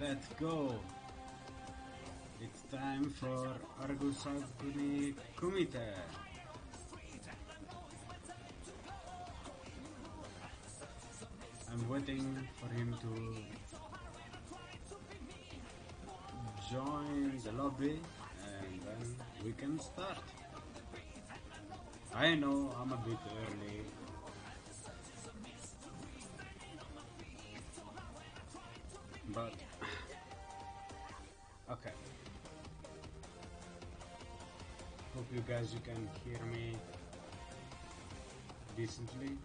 Let's go. It's time for Argus Avery Kumite. I'm waiting for him to join the lobby and then we can start. I know I'm a bit early. Guys you can hear me decently.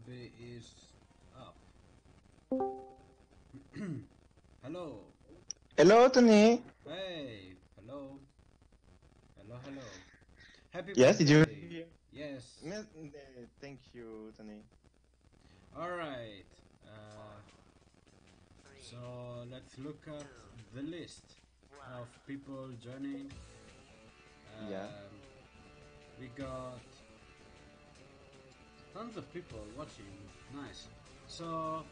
Lobby is up. hello. Hello, Tony. Hey. Hello. Hello. Hello. Happy Yes, did you? Yes. Yes, Thank you, Tony. All right. Uh, so let's look at the list of people joining. Yeah. Um, We got tons of people watching. Nice. So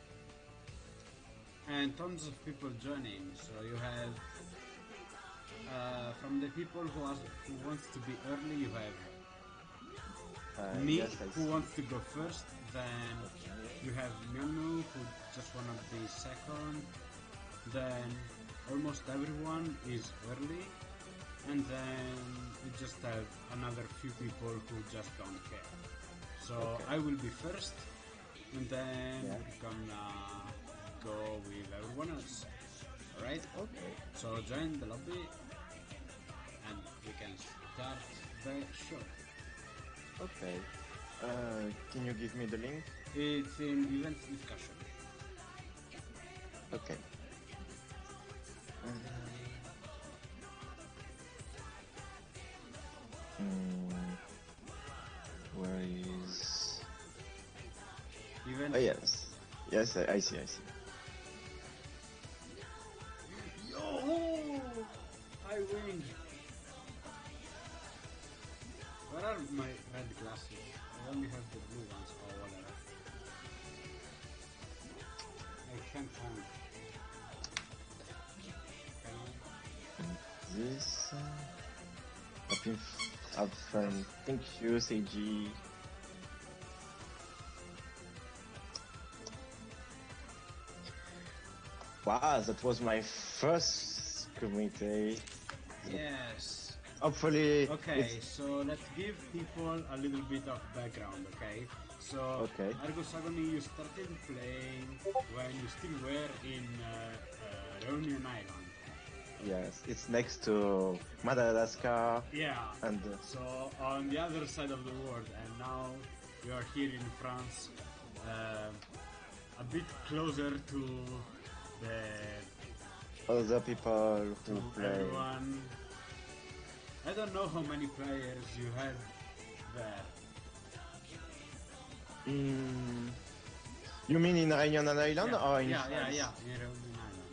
and tons of people joining. So you have uh, from the people who has, who wants to be early, you have Uh, me yes, who wants to go first. Then you have Mionu who just wanna be second. Then almost everyone is early, and then you just have another few people who just don't care. So Okay. I will be first, and then Yeah. we're gonna go with everyone else. Alright? Okay. So join the lobby, and we can start the show. Okay. Uh, can you give me the link? It's in events discussion. Okay. Hmm. Oh yes, yes. I, I see. I see. Yo! I win! Where are my red glasses? I only have the blue ones or whatever. I can't find. Can This. Uh, been. I've um, thank you, CG. Wow, that was my first kumite. Yes. Hopefully, Okay, so let's give people a little bit of background, okay? So, Okay. Argus Avery, you started playing when you still were in uh, uh, Reunion Island. yes, it's next to Madagascar Yeah. and uh, So on the other side of the world, and now we are here in France, uh, a bit closer to the other people who play. everyone. I don't know how many players you have there. Mm, you mean in Réunion Island yeah, or in yeah, France? yeah, yeah, in Reunion Island.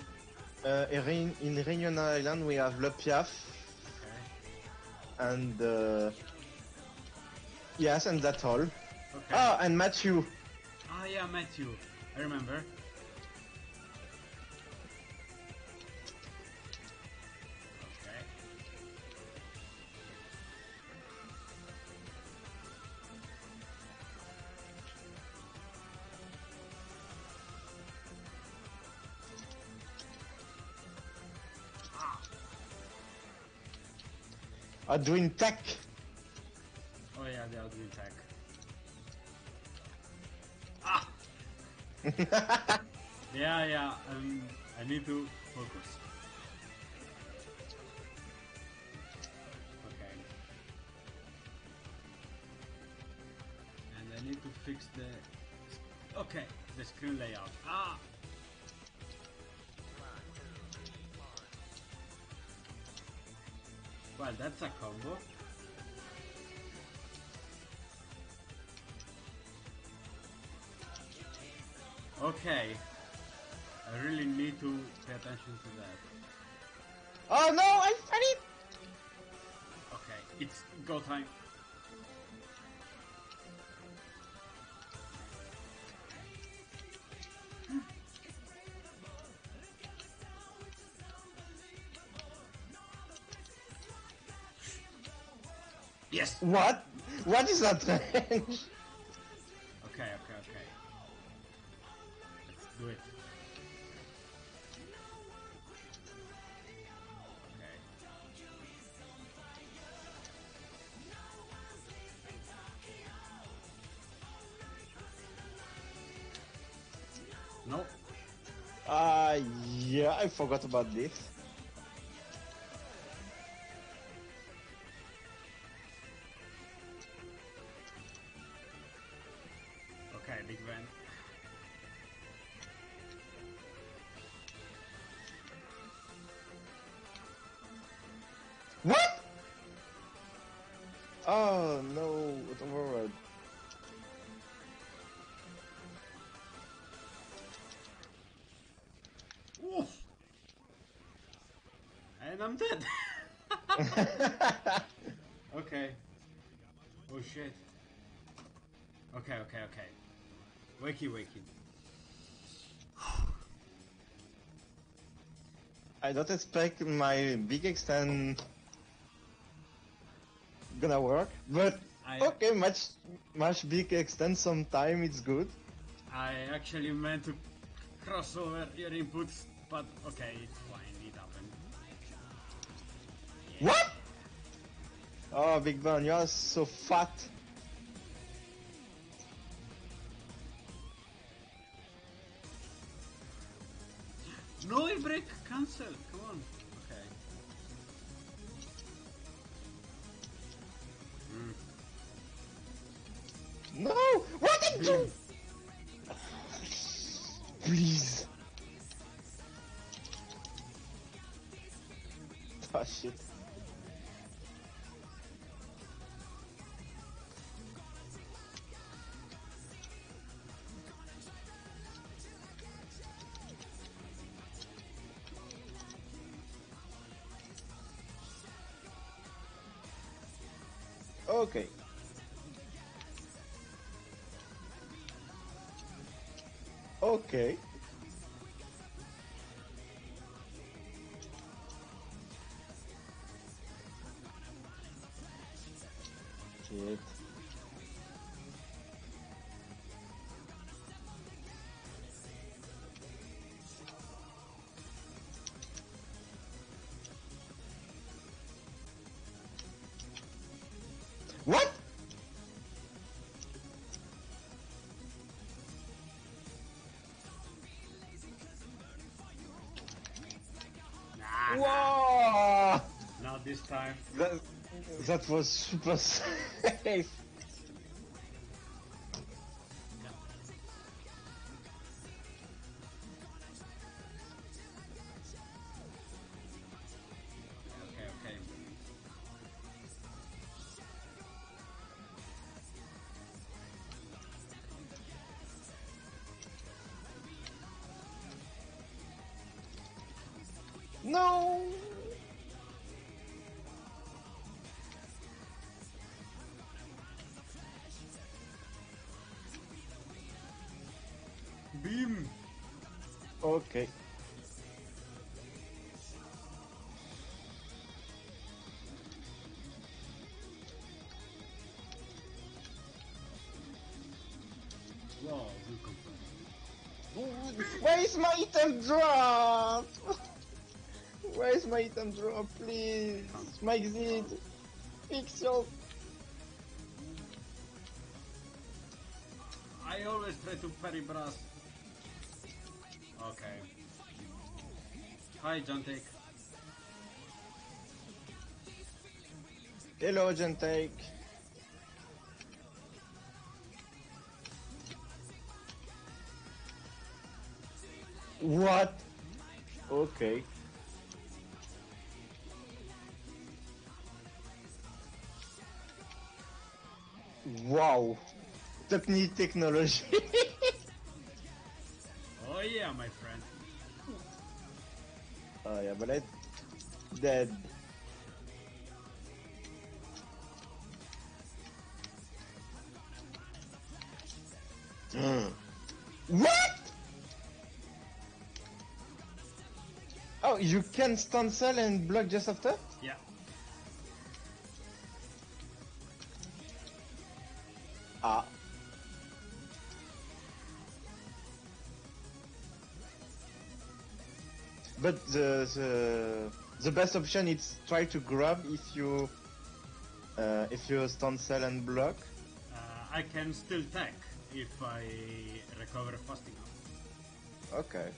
Uh, in in Réunion Island, we have Le Piaf Okay. and uh, yes, and that's all. Okay. Ah, and Matthew. Ah, yeah, Matthew. I remember. Are doing tech. oh yeah, they are doing tech. Ah! Yeah, yeah, um, I need to focus. Okay. And I need to fix the... Okay, the screen layout. Ah! Well, that's a combo. Okay. I really need to pay attention to that. oh no, I it. Okay, it's go time. What? What is that range? Okay, okay, okay. Let's do it. Okay. No. Ah, yeah, I forgot about this. And I'm dead. okay. Oh shit. Okay, okay, okay. Wakey, wakey. I don't expect my big extend gonna work, but I okay, much much big extend sometime it's good. I actually meant to cross over your inputs, but okay, it's fine, Oh, Big Ben, you are so fat. No, break, cancel, come on. Okay. Okay. This time. That, that was super safe. Confirm. Where is my item drop? Where is my item drop, please? My exit. Fix your... I always try to parry brass. Okay. Hi, Jantik. Hello, Gentake. Technique technology. Oh yeah, my friend. oh yeah, but I dead. what? Oh, you can stun cell and block just after? Yeah. But the the the best option is try to grab if you uh, if you stun cell and block. Uh, I can still tech if I recover fast enough. Okay.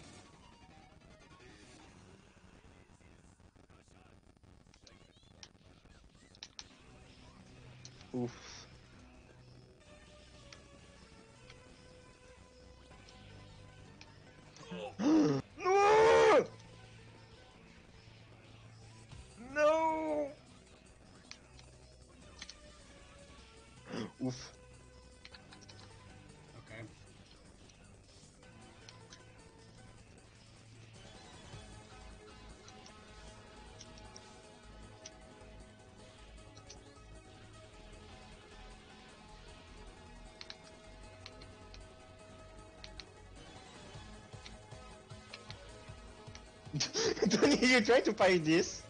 Tony, you try to fight this?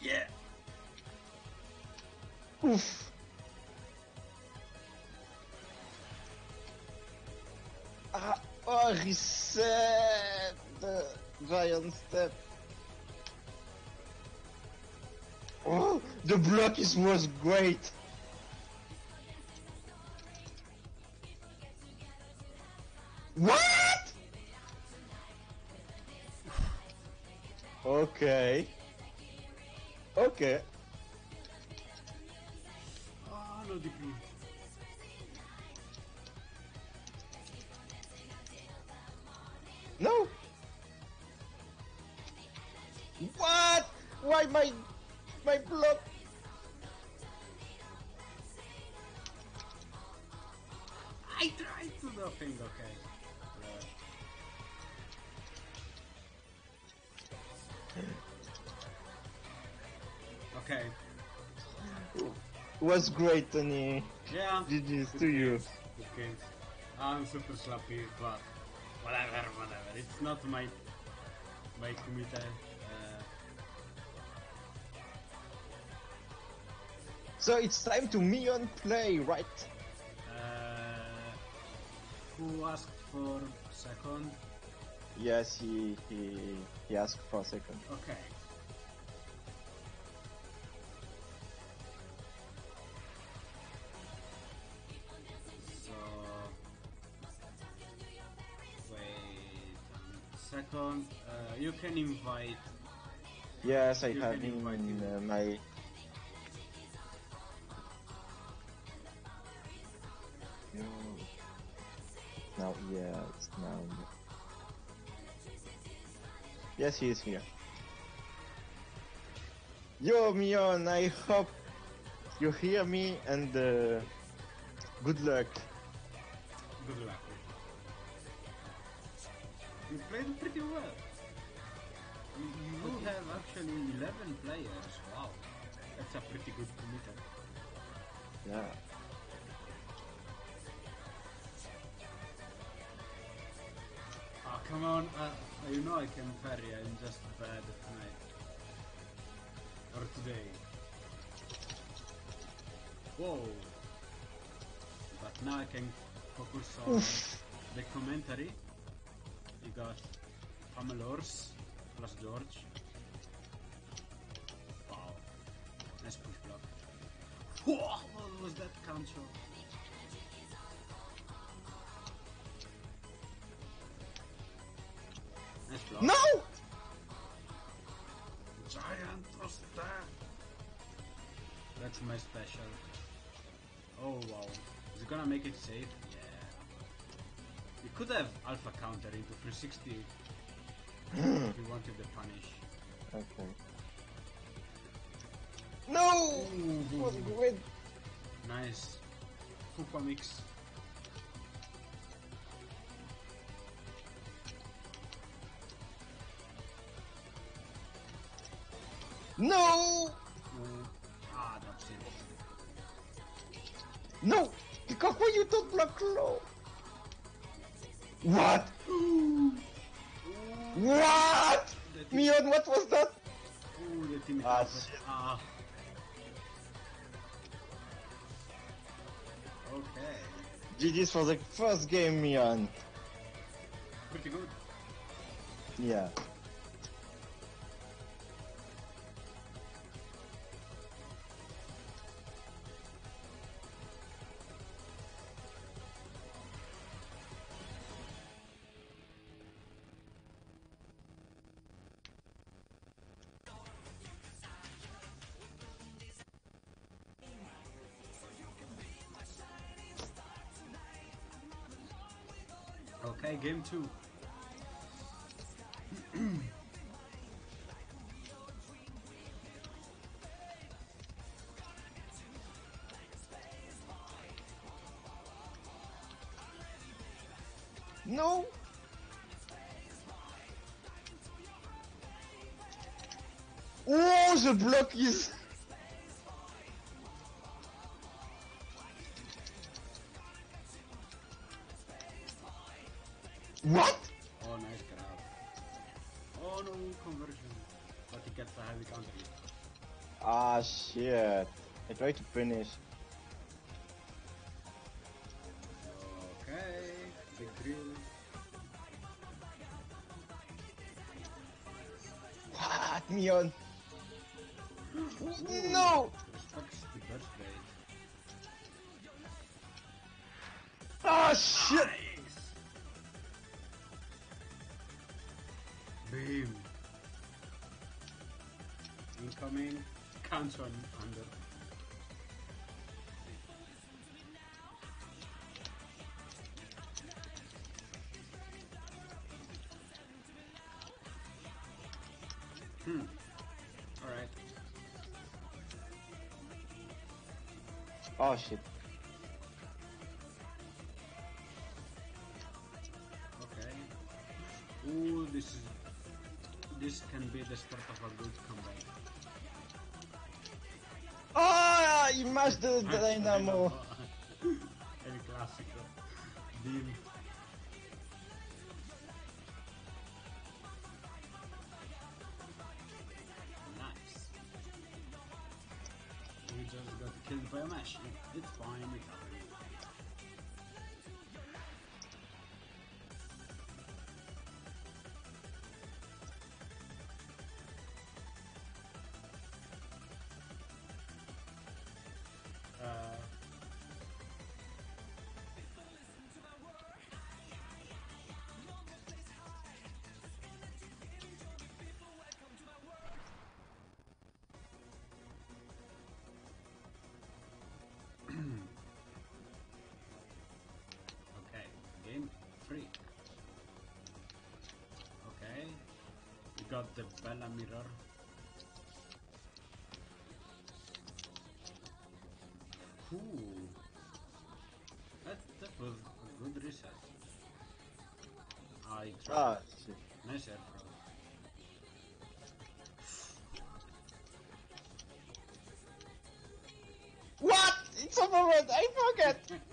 Yeah. Oof. Ah, oh, reset the giant step. Oh, the block is was great. Okay. Was great, Tony. Yeah. GG's to you. Okay. I'm super sloppy, but whatever, whatever. It's not my my kumite. Uh, So it's time to Mion play, right? uh, who asked for second? Yes, he he he asked for a second. Okay. Can invite. Yes, I You have in uh, my. No. Now, yeah, it's now. Yes, he is here. Yo, Mion, I hope you hear me and uh, good luck. 11 players. Wow. That's a pretty good kumite. Yeah. Oh, come on. Uh, you know I can parry. I'm just bad tonight. Or today. Whoa. But now I can focus on the commentary. You got Pamelors plus George. Was that counter? Nice. No! Giant Roster! That's my special. Oh wow. Is it gonna make it safe? Yeah. You could have alpha counter into 360 if you wanted the punish. Okay. No! Was great. Nice. Fupa mix. No! No. Ah, that's it. No! Because why you don't block low? What? What? The team, Mion, what was that? Ooh, the team Ah, shit. Ah. Okay. GG's for the first game, Mion. Pretty good. Yeah. game two. no! Oh, je bloque Tried to finish. Okay, big drill. What? Neon. No! Respects the birthday. Ah, shit! Nice! Beam. Incoming. Counts Hmm. Alright. Oh, shit. Okay. Ooh, this is this can be the start of a good comeback. Ah, he mashed the dynamo. Got the Bella mirror. Ooh, that that was a good reset. I tried. Ah, shit. Nice air throw. What? It's overrun. I forgot.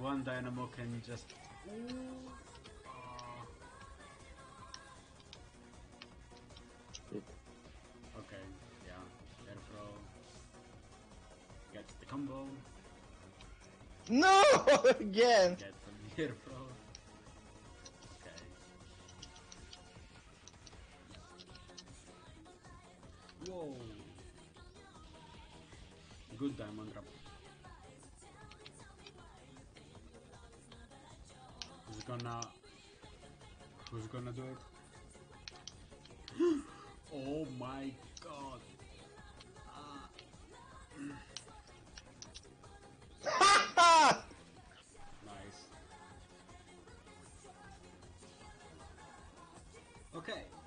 One dynamo can just. Ooh. Ah. Okay, yeah. Air throw. Gets the combo. No! Again! Get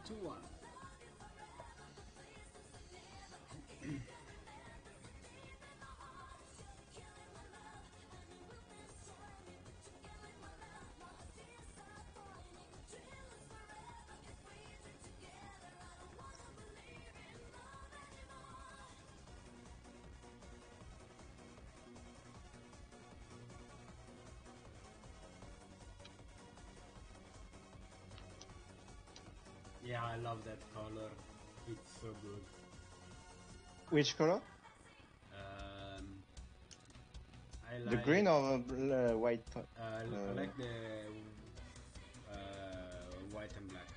Okay, Yeah, I love that color. It's so good. Which color? Um, I like The green or the uh, white? Uh, I uh, like the uh, white and black.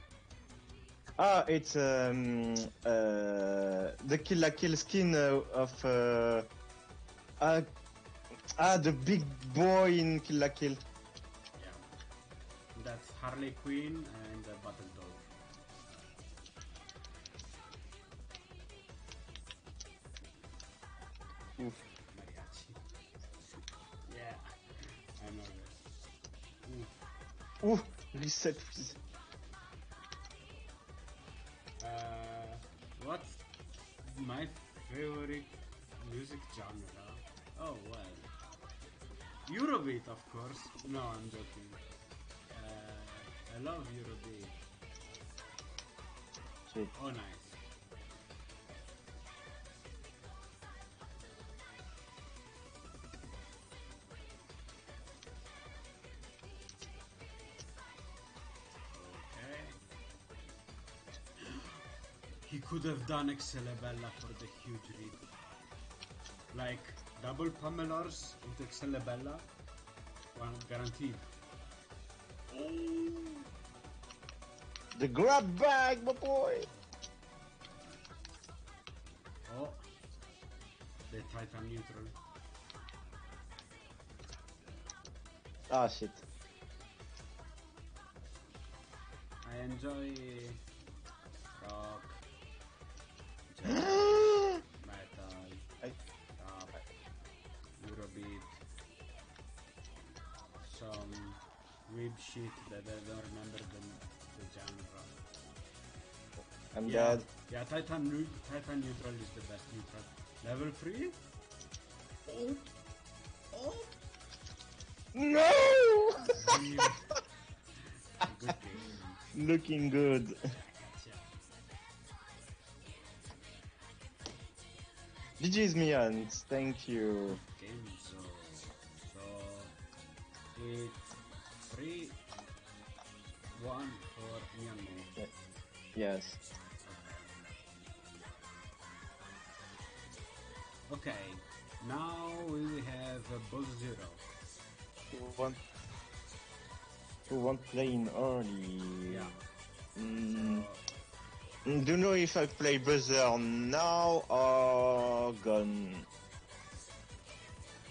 Ah, it's um, uh, the Kill la Kill skin uh, of uh, uh, ah the big boy in Kill la Kill. Yeah, that's Harley Quinn Nice. He could have done Excellebella for the huge read. Like, double Pummelors into Excellebella. One guaranteed. The grab bag, my boy. The Titan neutral. Ah shit. I enjoy rock, jazz, I, metal, rap, Eurobeat, some weeb shit that I don't remember the, the genre. I'm Yeah, dead. yeah, Titan, Titan neutral is the best neutral. Level 3? Oh, oh, No! Good. Looking good. Gotcha. GG's Mians, thank you. game. So it's three, one for Myanmar. Yes. Okay, now we have Boss Zero. Who want, who want playing early? Yeah. Mm, So, mm, don't know if I play Buzzer now or gone.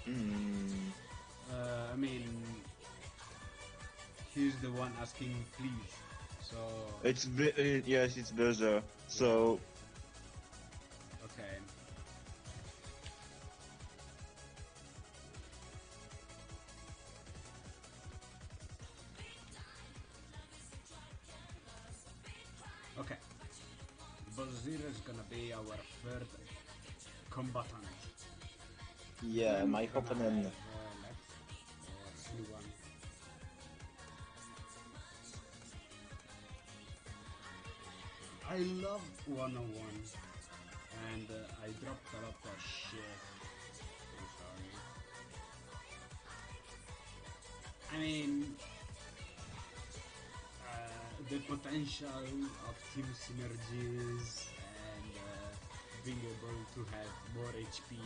Mm, uh, I mean, he's the one asking, please. So it's uh, yes, it's Buzzer. So my gonna opponent. I love 101 and uh, I dropped a lot of shit. I mean, uh, the potential of team synergies and uh, being able to have more HP,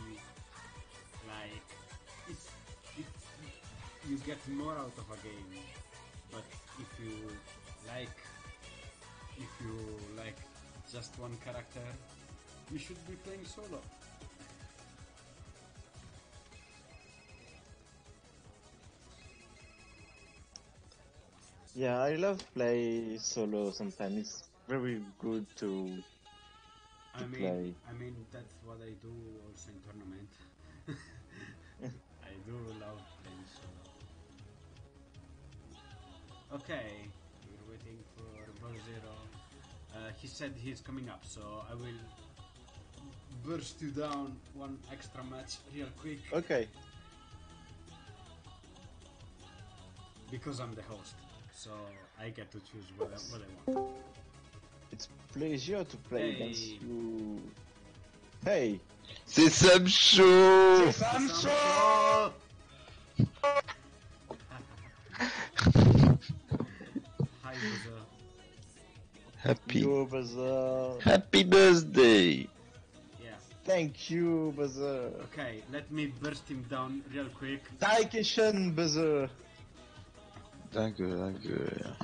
like it, it, you get more out of a game. But if you like, if you like just one character, you should be playing solo. Yeah, I love play solo sometimes. It's very good to I To mean, play. I mean that's what I do also in tournament. I do love playing. Okay, we're waiting for Ball Zero. Uh, he said he's coming up, so I will burst you down one extra match real quick Okay. because I'm the host. So I get to choose what I, what I want. It's pleasure to play Hey. against you. Hey. C'est Sam Show Samsho! Hi, Buzzer. Happy Yo. Happy birthday Yeah. Thank you, Buzzer. Okay, let me burst him down real quick. Dankeschön, Buzzer. Danke, danke. ja.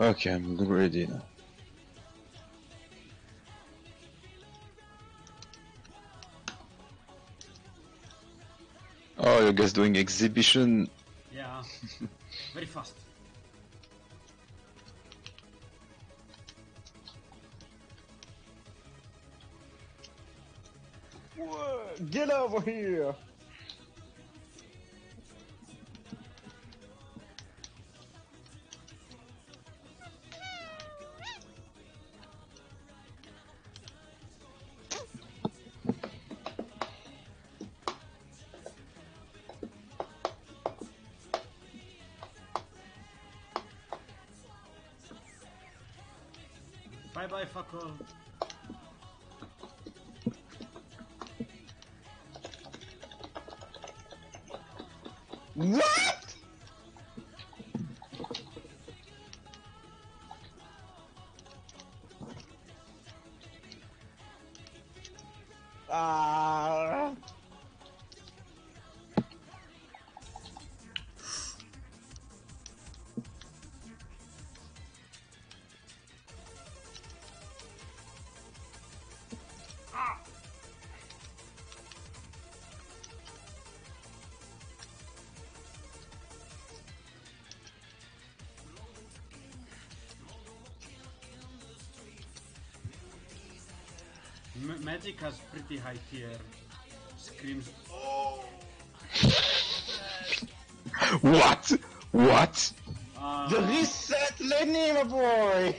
Okay, I'm ready now. Oh, you guys doing exhibition? Yeah, very fast. Whoa, get over here! Bye bye, Magic has pretty high tier. Screams. Oh! What? What? Uh, The reset Lenny, my boy!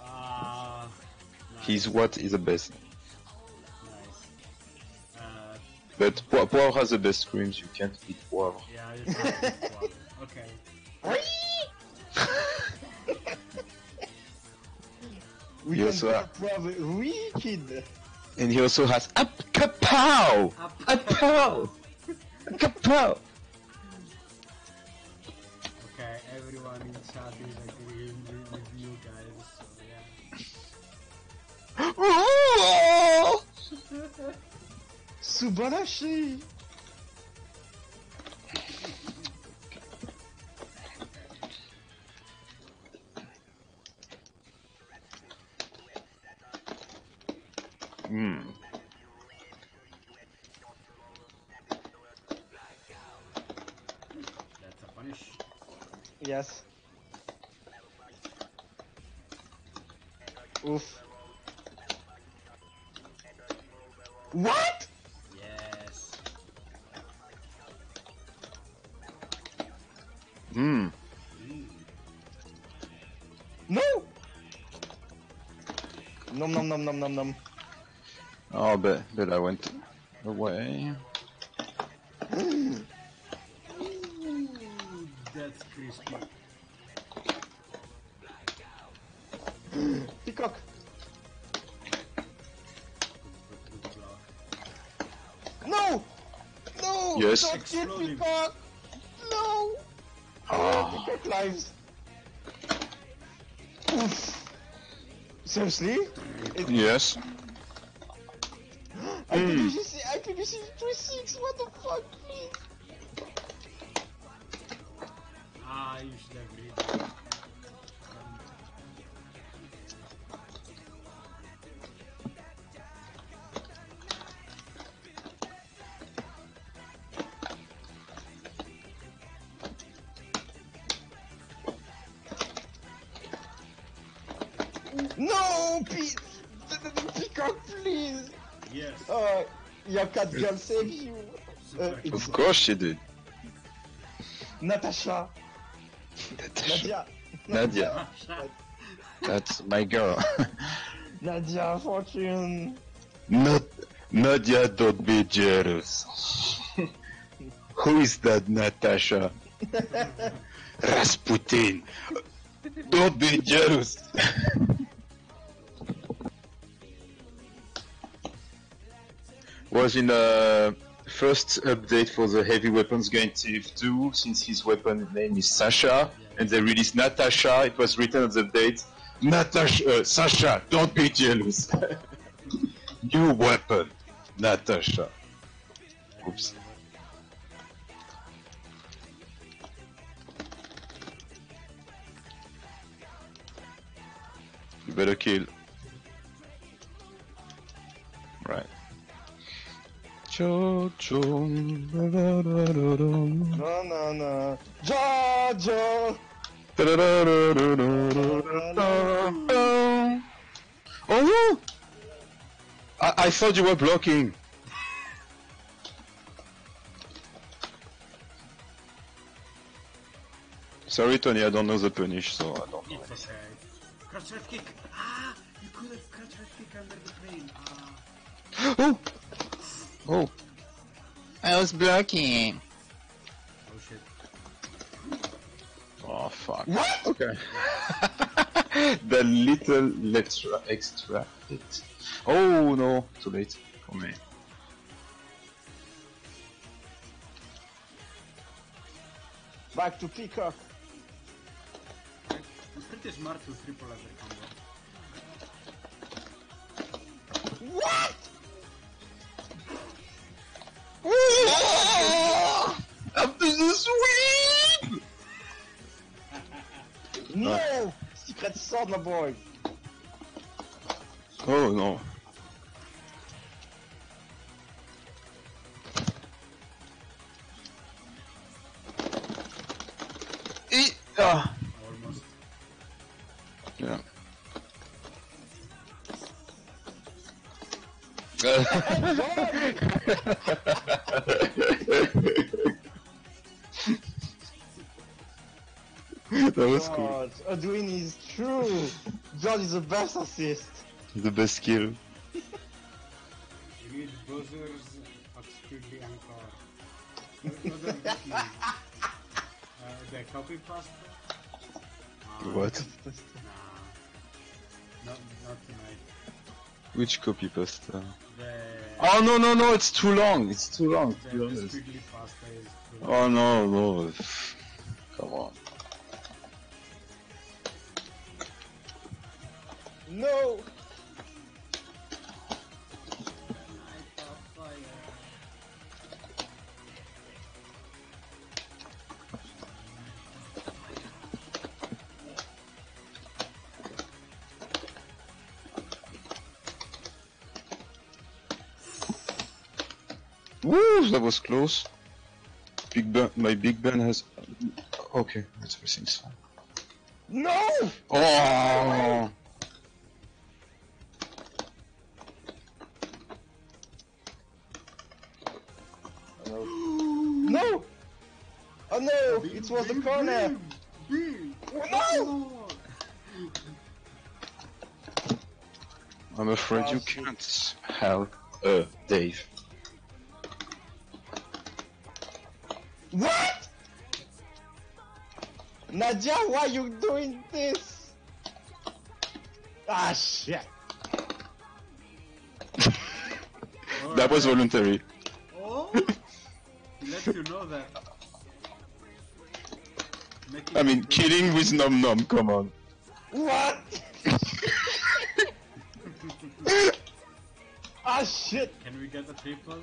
uh, nice, He's what is the best. nice. Uh, But Po- Poivre has the best screams, you can't beat Poivre. yeah, it's not good one. Okay. we Yes, can sir. probably wicked. And he also has a kapow! A pow! A kapow! Okay, everyone in chat is agreeing with you guys, so yeah. Subarashi! Nom nom nom nom nom nom. Oh, but, but I went away. Ooh, that's crispy. Peacock. Good, good. No! No! Yes. Don't kill Exploding. Peacock! No! Ah. Peacock lives. Oof. Seriously? It, Yes. I PVC, I PVC 3-6, what the fuck, please? Ah, you should have read. Your cat girl save you. Uh, Of course she did. Natasha. Nadia. Nadia. That's my girl. Nadia Fortune. Not Nadia, don't be jealous. Who is that Natasha? Rasputin. Don't be jealous. Was in a first update for the heavy weapons game Civ 2, since his weapon name is Sasha, and they released Natasha. It was written on the update. Natasha, uh, Sasha, don't be jealous. New weapon, Natasha. Oops. You better kill. Jojo. Na na na. Jojo. I, I thought you were blocking. Sorry, Tony, I don't know the punish, so I don't know. It's okay. Cross kick. Ah, you could have cross kick under the plane. Ah. oh! Oh! I was blocking. Oh shit. Oh, fuck. What? Okay. the little extra extra hit. Oh no, too late for me. Back to Peacock. It's pretty smart to triple every combo. What? After the sweep! No! Secret sword, my boy. Oh no. Eh, ah. Almost. Yeah. That was cool. God, Odwin is true. George is the best assist. The best skill. You need buzzers, obscurely anchor. Other Vicky. uh, the copy pasta? Uh, What? Nah. Not, not tonight. Which copy pasta? The, Oh no no no! It's too long. It's too long. To be honest. squiggly pasta is too Oh no no! Come on. No! Woo! That was close. Big Ben, my Big Ben has. Okay, that's everything's fine. No! Oh! No! Oh no! It was the corner! Big! No! I'm afraid Oh, you can't help, uh, Dave. Nadia, why you doing this? Ah shit! That was voluntary. Oh! Let you know that. Making I mean, it- killing with Nom Nom, come on. What? ah shit! Can we get the triple?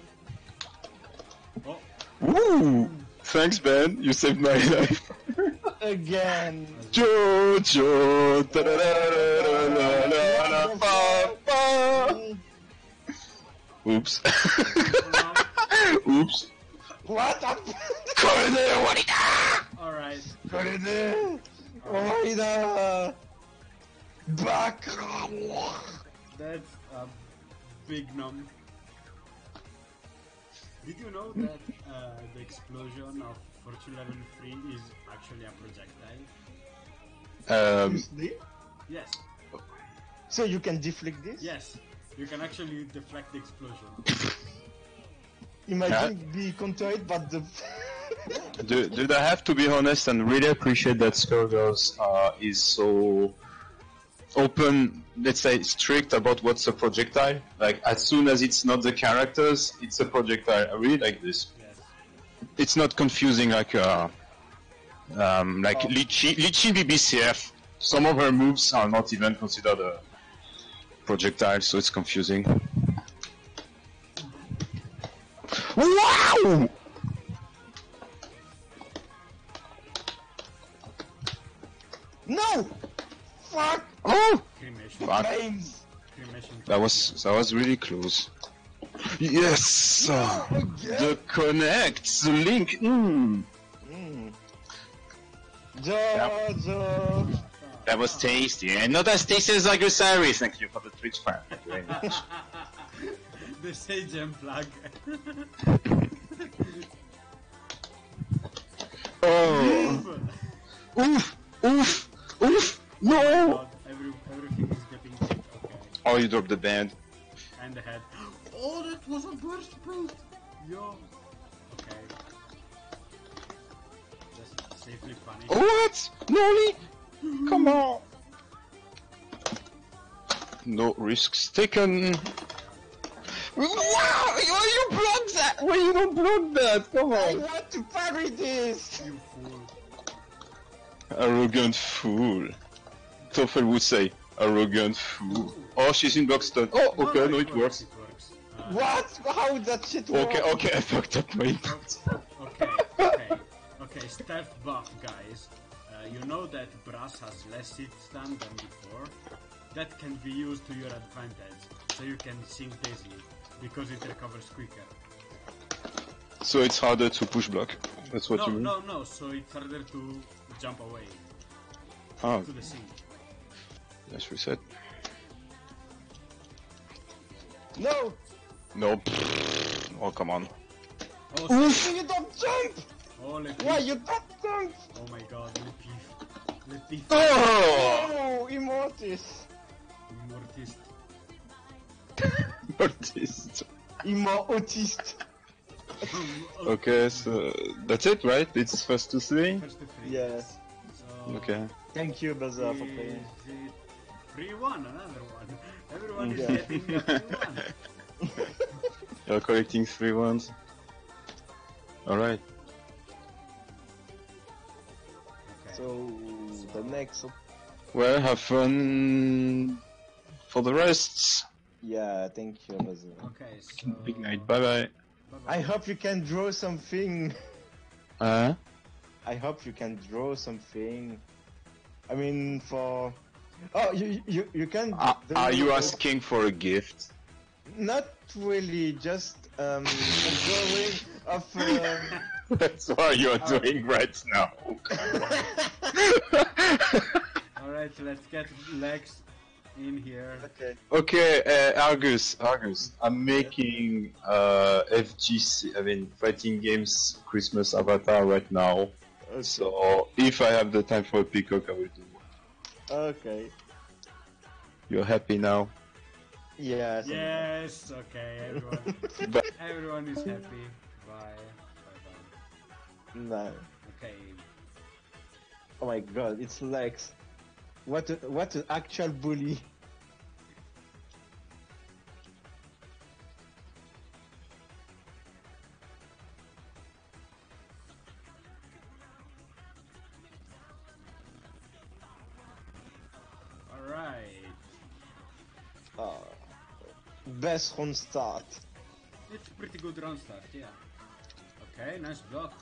Oh, Woo! Thanks, Ben. You saved my life again. Jojo. Oops. Oops. What? Come in there, Alright. Come in there! Back! That's a big num. Did you know that uh, the explosion of Fortune level 3 is actually a projectile? Um, Yes, So you can deflect this? yes. You can actually deflect the explosion. Imagine be countered, but the. dude, dude, I have to be honest and really appreciate that Skullgirls uh, is so open, let's say strict about what's a projectile. Like, as soon as it's not the characters, it's a projectile. I really like this. Yes. It's not confusing like uh, um, like Oh. Litchi, Litchi BBCF. Some of her moves are not even considered a projectile, so it's confusing. Wow! no! Fuck! Oh! Fuck. That was that was really close. Yes, uh, Again? the connect, the link. Mm. Mm. Jojo! That was tasty, and not as tasty as Agusari. Thank you for the Twitch fan. Thank you very much. the sage and plug. oh, Oof! Oof! Oof! No! Every, everything is getting hit. Okay. Oh, you dropped the band. And the head. Oh, that was a burst boost! Yo. Okay. Just safely punish. What? Noli? Come hmm. on! No risks taken. Wow! Why you block that? Why you don't block that? Come on. I want to parry this! You fool. Arrogant fool. Toffel would say, arrogant fool. Oh, she's in box stun. Oh, okay, oh, no, it. It works. What? How that shit work? Okay, okay, I fucked up my. Okay, okay, okay. Stealth buff, guys. Uh, you know that brass has less hit stun than before. That can be used to your advantage, so you can sink Daisy because it recovers quicker. So it's harder to push block. That's what no, you mean? no, no. So it's harder to jump away Oh, to the sink. let's reset. No! No. Oh, come on. Oh, so- So you don't jump! oh, let Why you don't jump? Oh my god, Letif. Letif. Oh! Oh, Immortis! Mortist. Artist. Immortist! Okay, so that's it, right? It's first to three? First to three. Yes. So, Okay. Thank you, Baza, for playing. Is it free one? Another one. Everyone is getting a free one. You're collecting three ones. Alright. Okay. So, the next. Well, have fun for the rest. Yeah, thank you, Baza. okay, so Big night. Bye bye. Bye-bye. I hope you can draw something. Uh, I hope you can draw something. I mean, for. Oh, you you you can. are, the- are you asking for a gift? Not really, just um, a drawing of. Uh, That's what you're doing right now. Alright, let's get Lex in here. okay. okay, uh, Argus, Argus. I'm making uh, FGC, I mean, fighting games Christmas avatar right now. So if I have the time for a peacock, I will do. one. Okay. You're happy now. Yes. Yes, okay, everyone. Everyone is happy. Bye. Bye Bye. No. bye. Okay. Oh my god, it's Lex. What a, what an actual bully. Best home start. It's pretty good round start, yeah. Okay, nice block.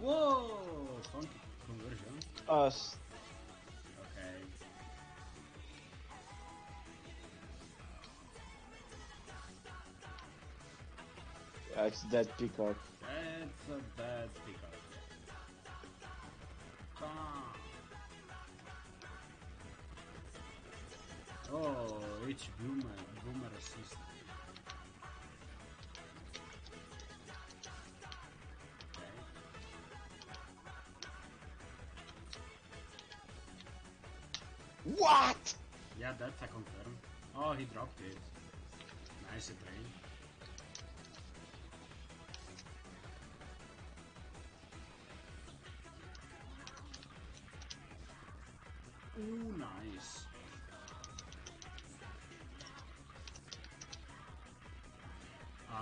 Whoa! Funky conversion. Us. Okay. Yeah, it's that peacock. That's a bad pickup. Oh, H boomer, boomer assist. What? Yeah, that's a confirm. Oh, he dropped it. Nice train.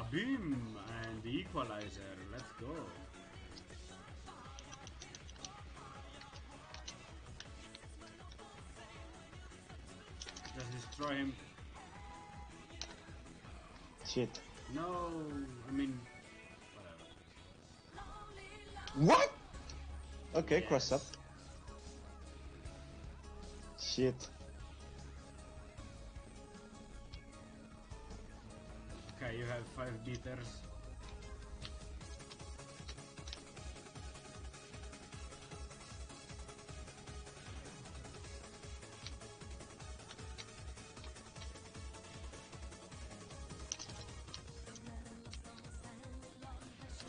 A beam and the equalizer. Let's go. Just destroy him. Shit. No, I mean, whatever. What? Okay, cross up. Shit.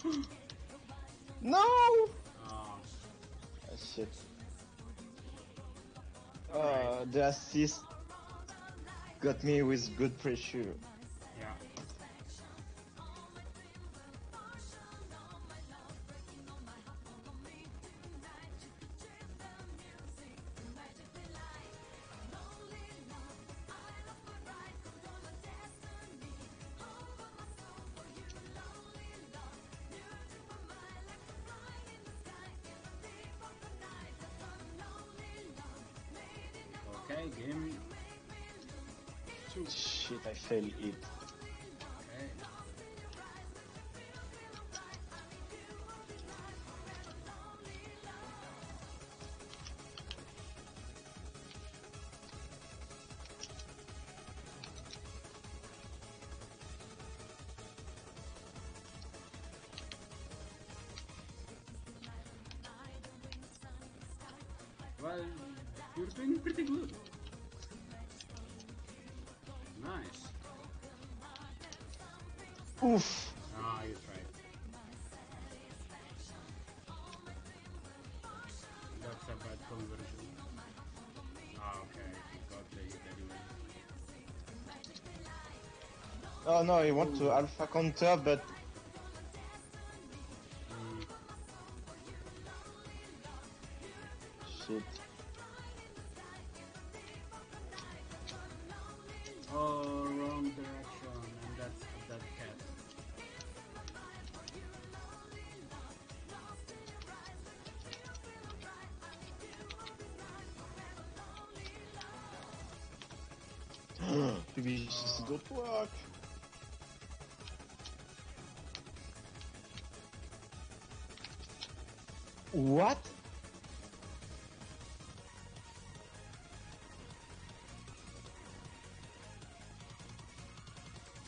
No! Ah, shit. Uh, the assist got me with good pressure. Oh no, I want to alpha counter, but shit. oh, wrong direction, and that's that cat. Maybe this don't work. What?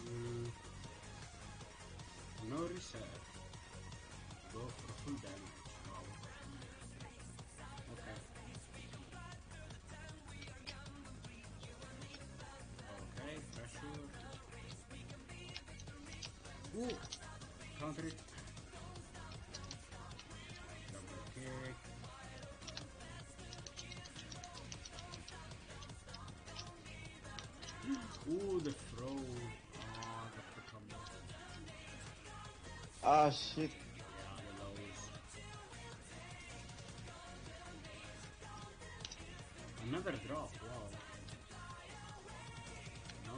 Mm, no reset. Go for full damage. Wow. Okay. Okay, pressure. Ooh! Counter it. Ooh, the throw. Ah, that's the combo. Ah shit. Yeah, the lows. Another drop, wow. No.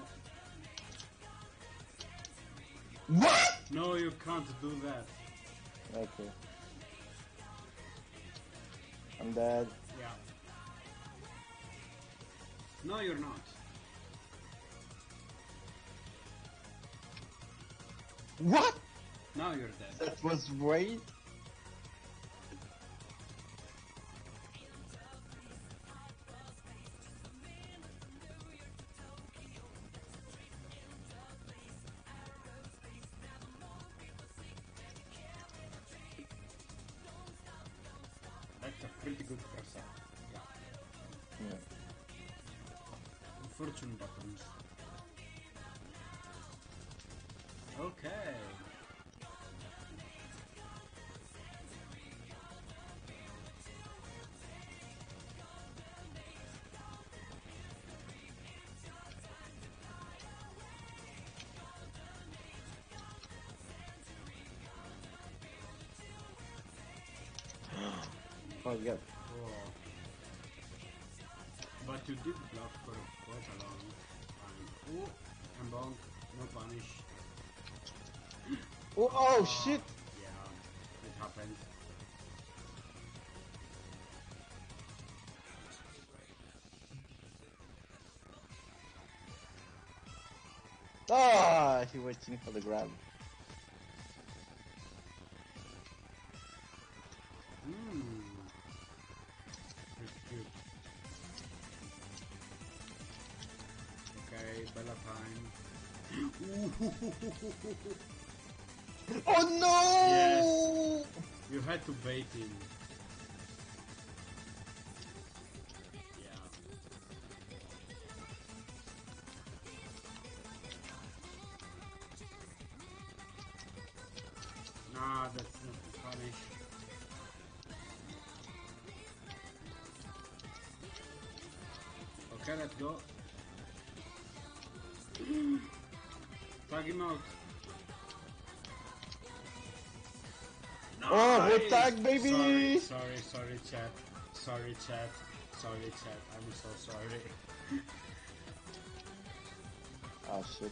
What? No, you can't do that. Okay. I'm dead. Yeah. No, you're not. What? Now you're dead. That was right. Oh god. Oh. But you did block for quite a long time. Oh, and bonk, no punish. Oh, oh shit! Yeah, it happened. Ah, he waiting for the grab. Oh no! Yes. You had to bait him. Oh, tag, baby! Sorry, sorry, sorry, chat. Sorry, chat. Sorry, chat. I'm so sorry. Ah, shit.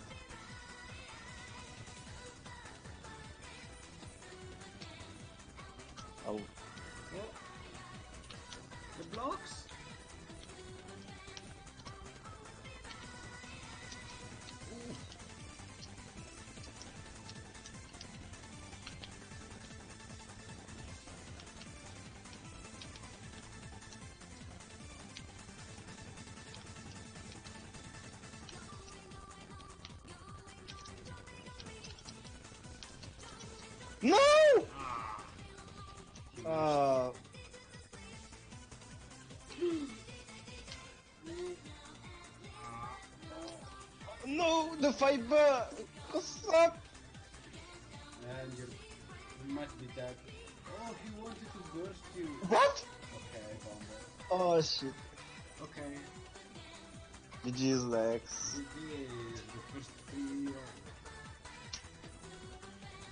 No! Uh, no, the fiber! What's up? And you might be dead. Oh, he wanted to burst you. What? Okay, bomber. Oh, shit. Okay, GG's Lex. it is the first three.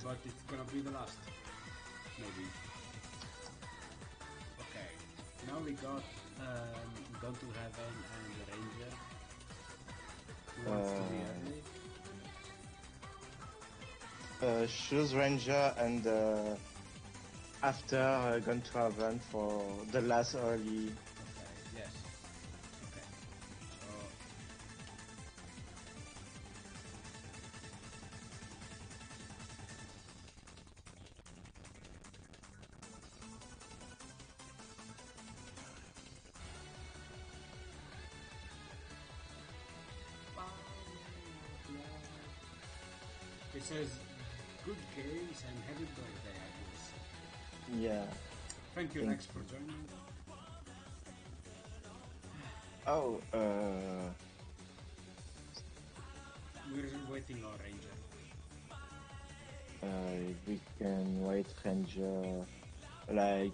Uh, But it's gonna be the last. Maybe. Okay. Now we got um, Gone to Heaven and the Ranger. Who wants to be Uh, early? Uh, Shoes Ranger and uh, after uh, Gone to Heaven for the last early. Thank you, Thank Lex, for joining. Oh, uh, We're waiting on Ranger. uh, we can wait Ranger like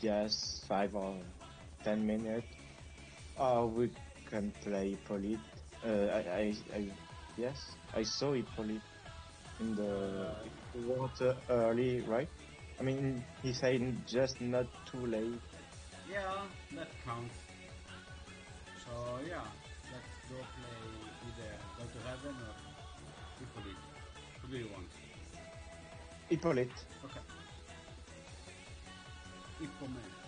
just five or ten minutes, or we can play Polite. Uh, I, I, I, yes, I saw it Hippolyte in the water early, right? I mean, he said just not too late. Yeah, that counts. So yeah, let's go play either Go to Heaven or Hippolyte. Who do you want? Hippolyte. Okay. Hippoman.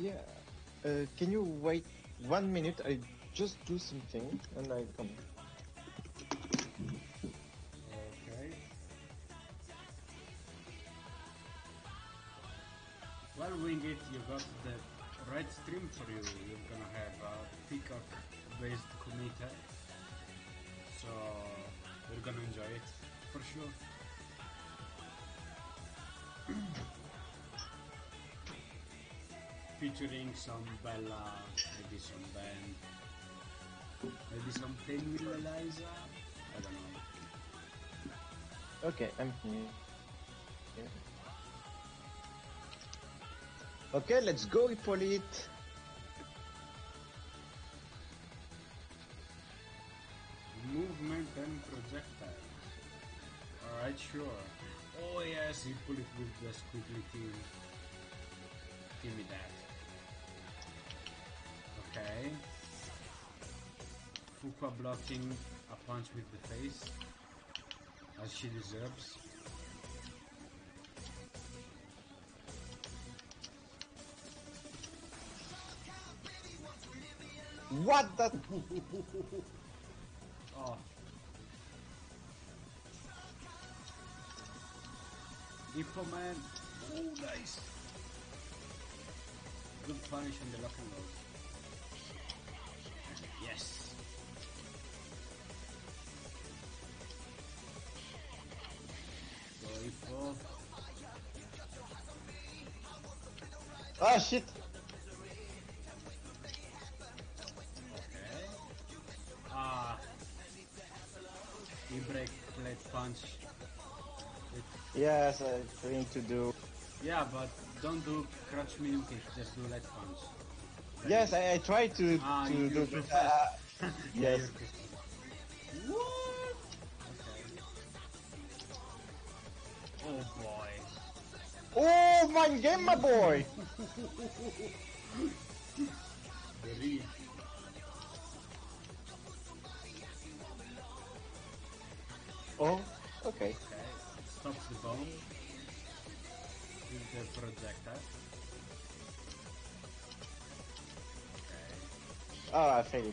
Yeah. Uh, can you wait one minute? I just do something and I come. Okay. While wing it, you got the right stream for you. You're gonna have a peacock based kumite. So you're gonna enjoy it for sure. Featuring some Bella, maybe some Ben, maybe some Penguin Eliza. I don't know. Okay, I'm here. Yeah. Okay, let's go, Hippolyte. Movement and projectiles. Alright, sure. Oh yes, pull it with the Squigly. Give me that. Okay. Fukua blocking a punch with the face. As she deserves. What the? Oh. oh. Hippo man. Oh, nice. Good punish on the lock and. Yes. Going for. Ah shit! Okay. Ah. You break plate punch. It's... Yes, I'm to do. Yeah, but don't do crunch crutch kick. just do leg punch. Yes, I, I try to Ah, to do. do Uh, yes. What? Okay. Oh boy. oh, my game, my boy! Oh, okay. Okay. Stops the bomb. With the projectile. Oh, I failed.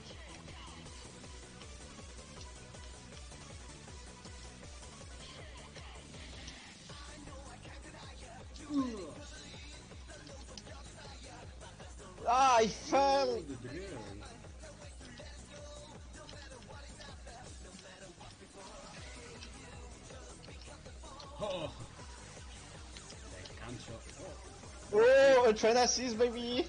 Ah, I fell! Oh! They can't show. Oh! Oh, a train assist, baby!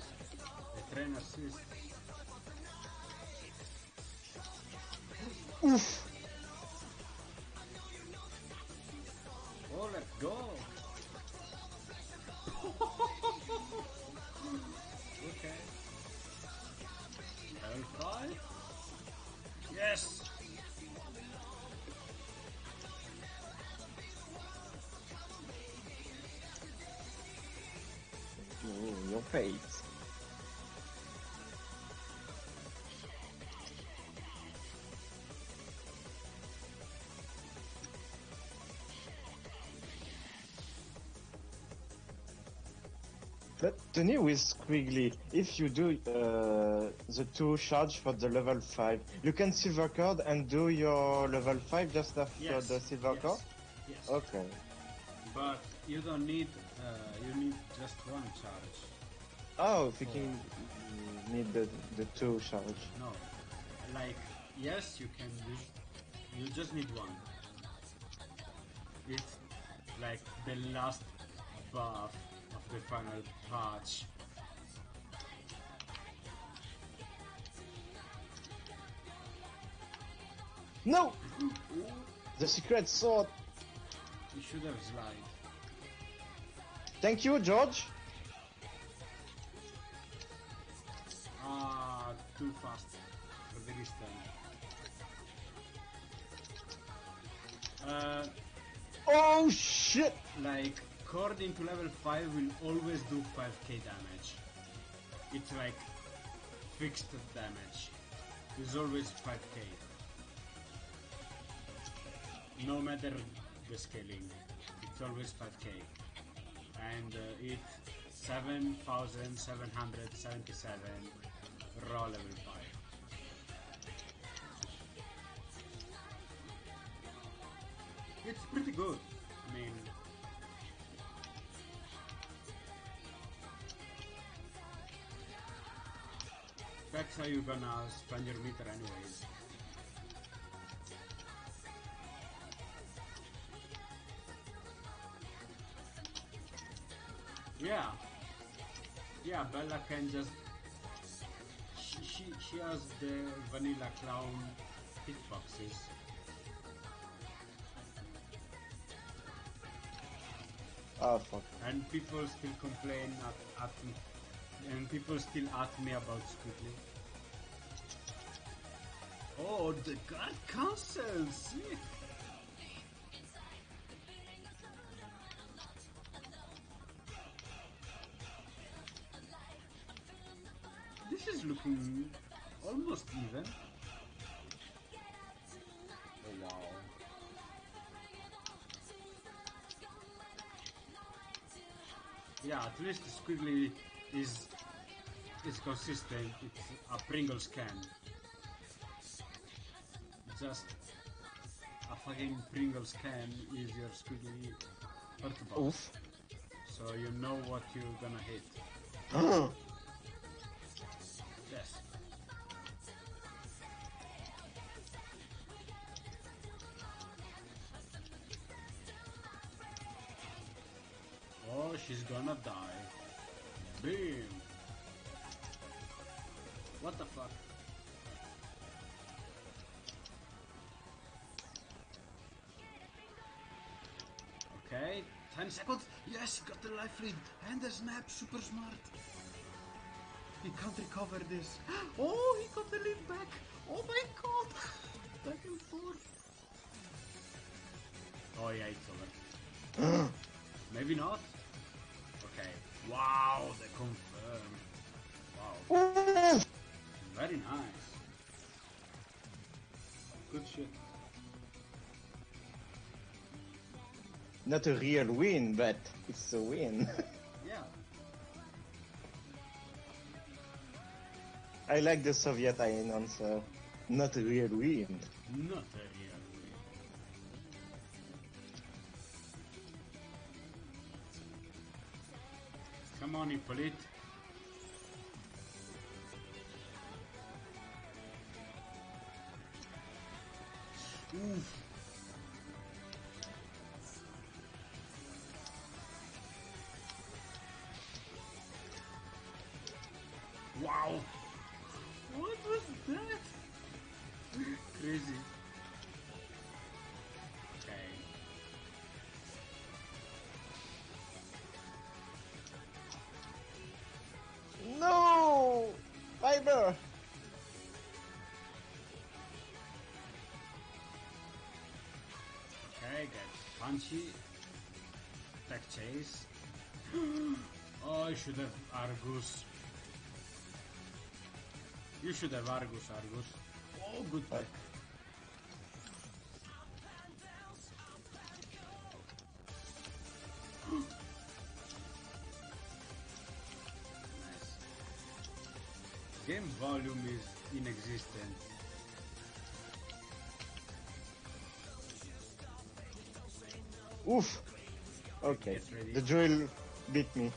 But Tony with Squigly, if you do uh, the two charge for the level 5, you can silver card and do your level 5 just after Yes. the silver yes. card? Yes. Okay. But you don't need, uh, you need just one charge. Oh, if you can need the, the two charge. No. Like, yes, you can use, you just need one. It's like the last buff the final patch. No! The secret sword! You should have slide. Thank you, George! Ah, too fast for the distance. Uh, Oh shit! like, Cord to level 5 will always do 5k damage. It's like fixed damage. It's always 5k. No matter the scaling, it's always 5k. And uh, it's 7777 raw level 5. It's pretty good. That's how you're gonna spend your meter anyways. Yeah. Yeah, Bella can just. She, she, she has the vanilla clown hitboxes. Oh fuck. And people still complain at, at me. And people still ask me about Squigly. Oh, the God! Sick! This is looking almost even. Oh wow. Yeah, at least Squigly is is consistent. It's a Pringles can. Just a fucking Pringles can is your Squigly hurt box. Oof. So you know what you're gonna hit. Yes. Oh, she's gonna die. Boom. What the fuck? Seconds. Yes, he got the life lead. And the snap, super smart. He can't recover this. Oh, he got the lead back. Oh my god. back and forth. Oh yeah, it's over. Maybe not. Okay. Wow, they confirm. Wow. Very nice. Good shit. Not a real win, but it's a win. Yeah. I like the Soviet answer. Not a real win. Not a real win. Come on, Hippolyte. Punchy. Tech chase. oh, I should have Argus. You should have Argus, Argus. Oh, good nice. Game volume is inexistent. Oof! Okay, the drill beat me.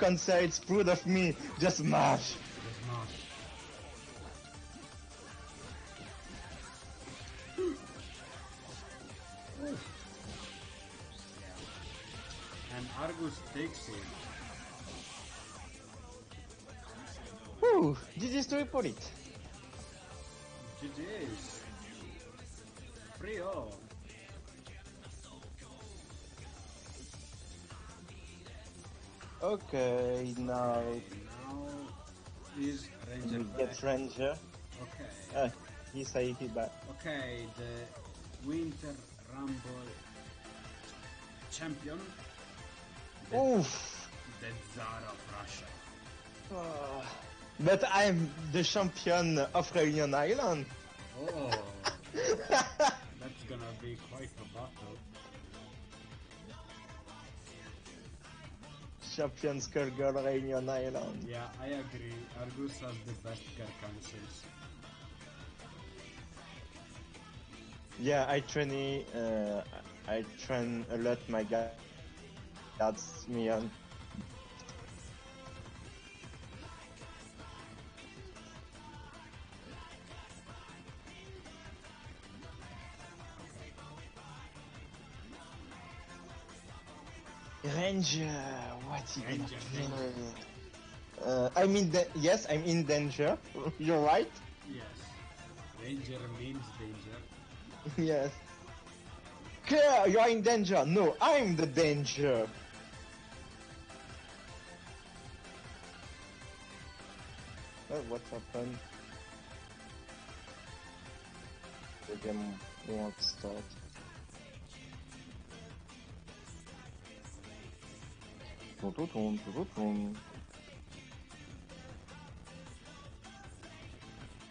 I hope Kansai is proud of me. Just mash. Just mash. And Argus takes it. Whew, GG's to report it. Ranger we back. get Ranger. Okay. Uh, he say he back. Okay, the Winter Rumble champion, the, Oof. the Tsar of Russia. Ah. But I'm the champion of Reunion Island. Oh, that's gonna be quite a battle. Champion Skullgirl Reunion Island. Yeah, I agree. Argus has the best cancels. Yeah, I train. Uh, I train a lot. My guy. That's me on. Ranger, what you gonna Ranger, play? Uh, I'm in da- yes, I'm in danger. You're right. Yes. Danger means danger. yes. Claire, you are in danger. No, I'm the danger. Oh, what happened? The game won't start.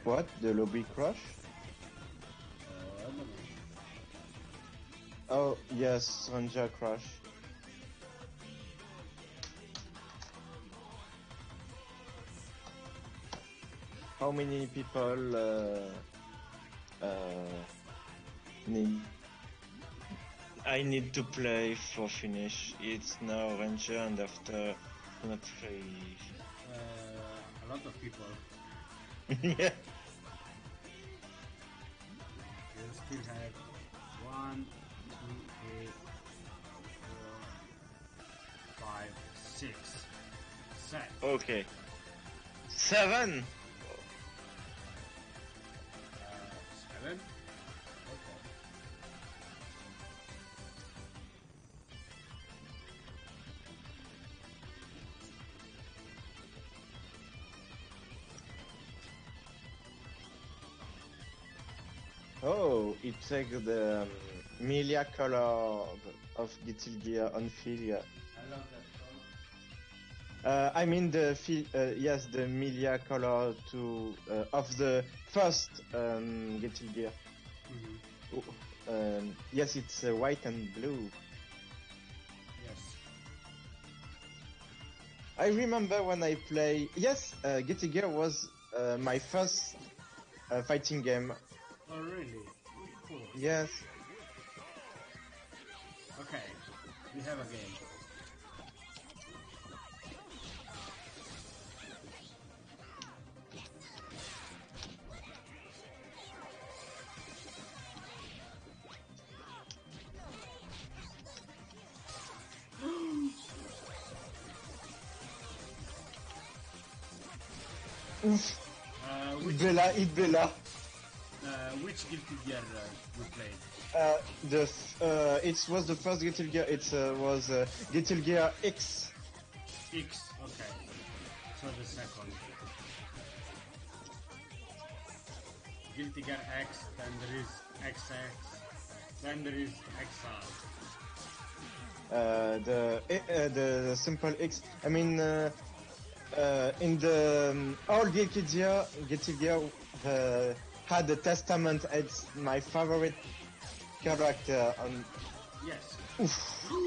What? The lobby know. Oh, yes, Ranger crush. How many people uh, uh, need? I need to play for finish. It's now Ranger and after not free. Uh, a lot of people. yeah. You still have one, two, three, four, five, six, seven. Okay. Seven. Uh, seven. Takes the um, Millia color of Guilty Gear on Filia. I love that. Uh, I mean the uh, yes, the Millia color to uh, of the first um, Guilty Gear. Mm-hmm. Oh, Um, yes, it's uh, white and blue. Yes. I remember when I play. Yes, uh, Guilty Gear was uh, my first uh, fighting game. Oh, really? Cool. Yes. Okay. We have a game. Oof. Uh, which, Bella, Bella. Which Guilty Gear uh, we played? Uh, the uh, it was the first Guilty Gear. It uh, was uh, Guilty Gear X. X. Okay. So the second. Guilty Gear X, then there is XX, then there is XR. Uh, the uh, the simple X. I mean, uh, uh, in the um, old Guilty Gear, Guilty Gear uh, had the Testament. It's my favorite character. On Yes. oof. Oh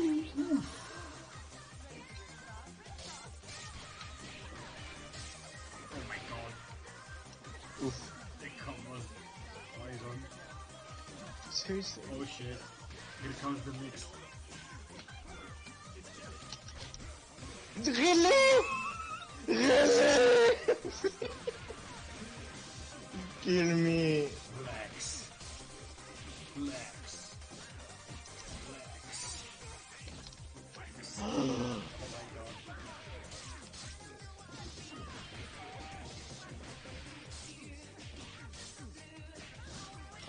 my god. Oof. The combos. Poison. Seriously. Oh shit. Here comes the mix. Really? Really? Kill me. Flex. Flex. Flex. Flex. oh my god.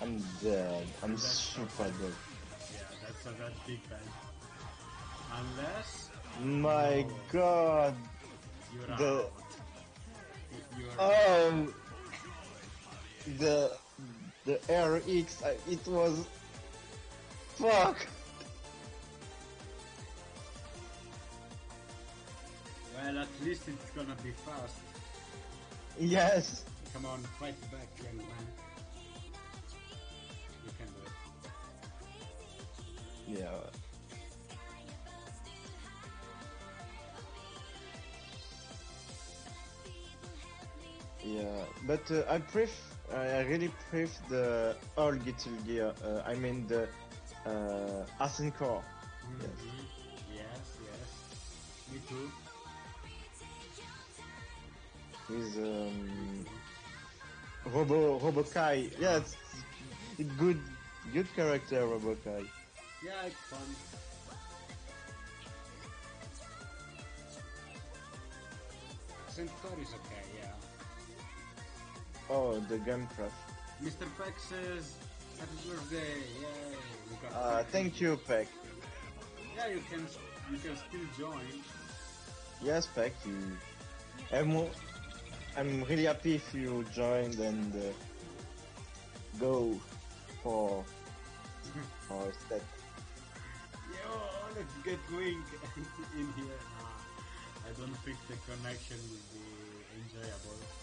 I'm dead. I'm super dead. Yeah, that's a that big bang. Unless My god. you're The- out. You're Um. The the RX. It was. Fuck. well, at least it's gonna be fast. Yes. Come on, fight back, young man. You can do it. Yeah. Yeah, but uh, I pref I really prefer the old Guilty Gear. Uh, I mean the uh, Core. Yes. Mhm. Yes, yes. Me too. with um, Robo Robo-Ky. Yes, it's good good character Robo-Ky. Yeah, it's fun. Centaur is okay, yeah. Oh, the Gun Crush. Mr. Peck says, Happy birthday, yay! We got Uh, thank you, Peck. Yeah, you can you can still join. Yes, Peck. You. I'm, I'm really happy if you joined and uh, go for for a step. Yo, let's get Wink in here. Nah, I don't think the connection will be enjoyable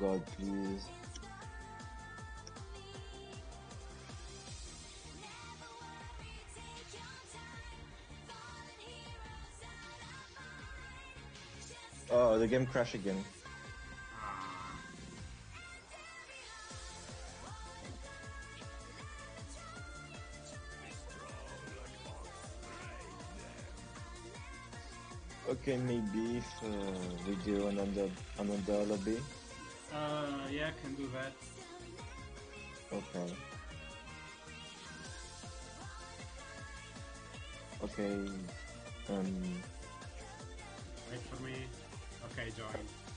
god, please. Oh, the game crashed again. Okay, maybe if uh, we do another another lobby. Uh, yeah, can do that. Okay. Okay. Um. Wait for me. Okay, join.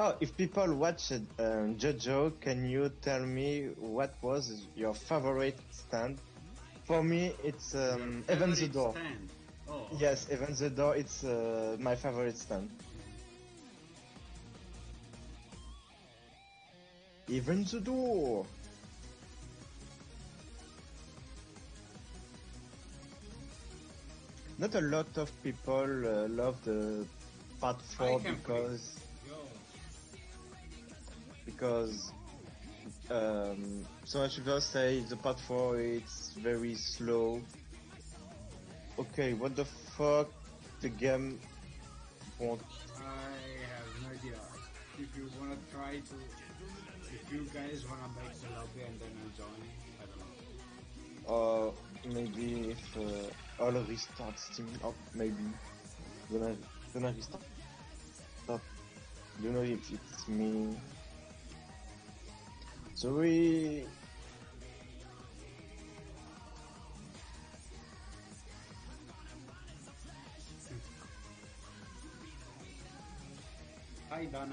Oh, if people watch uh, JoJo, can you tell me what was your favorite stand? For me, it's um, the Door. stand? Oh, Yes, Even the Door. It's uh, my favorite stand. Even the Door. Not a lot of people uh, love the part four because. Because um, so much people say the part 4 it's very slow. Okay, what the fuck? The game won't. I have no idea. If you wanna try to, if you guys wanna make the lobby and then I'll join, I don't know. Or maybe if uh, all restart Steam up, maybe. Gonna, gonna restart. Stop. Don't know if it's me. Sorry. Hi Dana.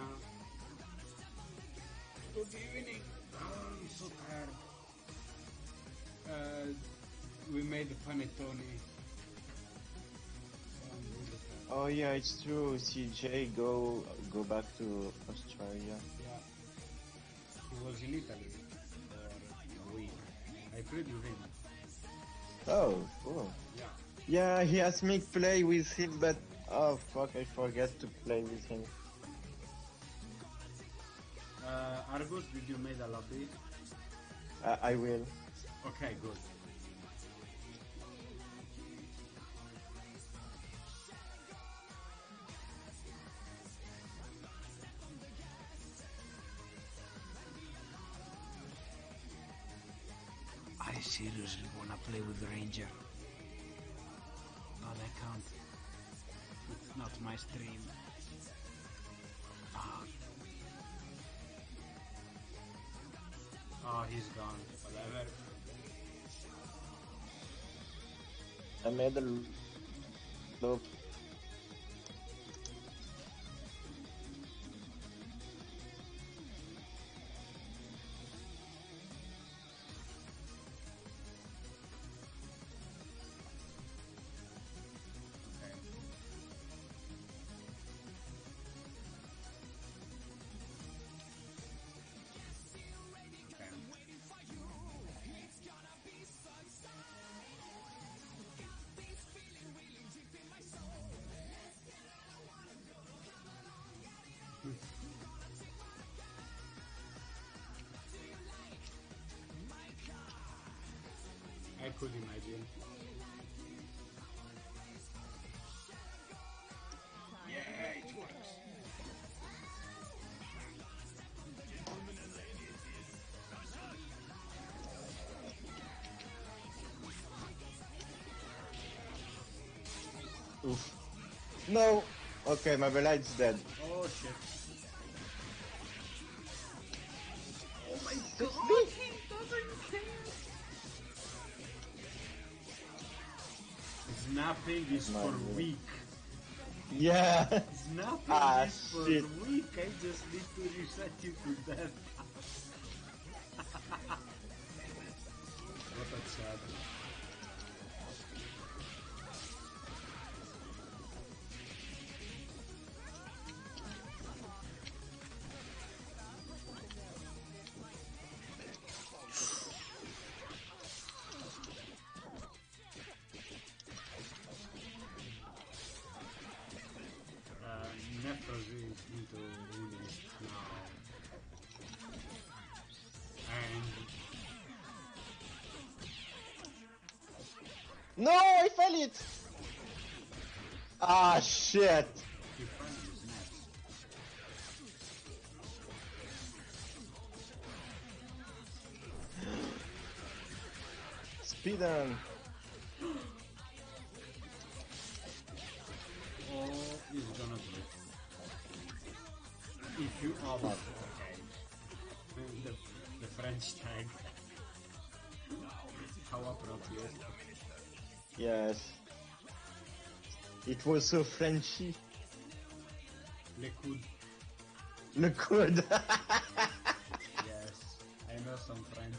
Good evening. Oh, I'm so tired. Uh, we made the panettone. I'm really tired. Oh yeah, it's true. CJ go go back to Australia. He was in Italy for a week. I played with him. Oh, cool. Yeah. Yeah, he asked me to play with him, but oh fuck, I forgot to play with him. Uh, Argus, did you make a lobby? Uh, I will. Okay, good. Play with the Ranger. But I can't. It's not my stream. Fuck. Oh, he's gone. Whatever. I made a loop. Could imagine. Yeah, it works. Oof. No! Okay, my Belight's dead. Oh shit. Snapping is for weak. Yeah! Snapping Ah, is for shit. weak. I just need to reset you to death. No, I fell it! Ah, shit! Speedrun! So Frenchy. Le coude. Le coude! Yes. I know some French.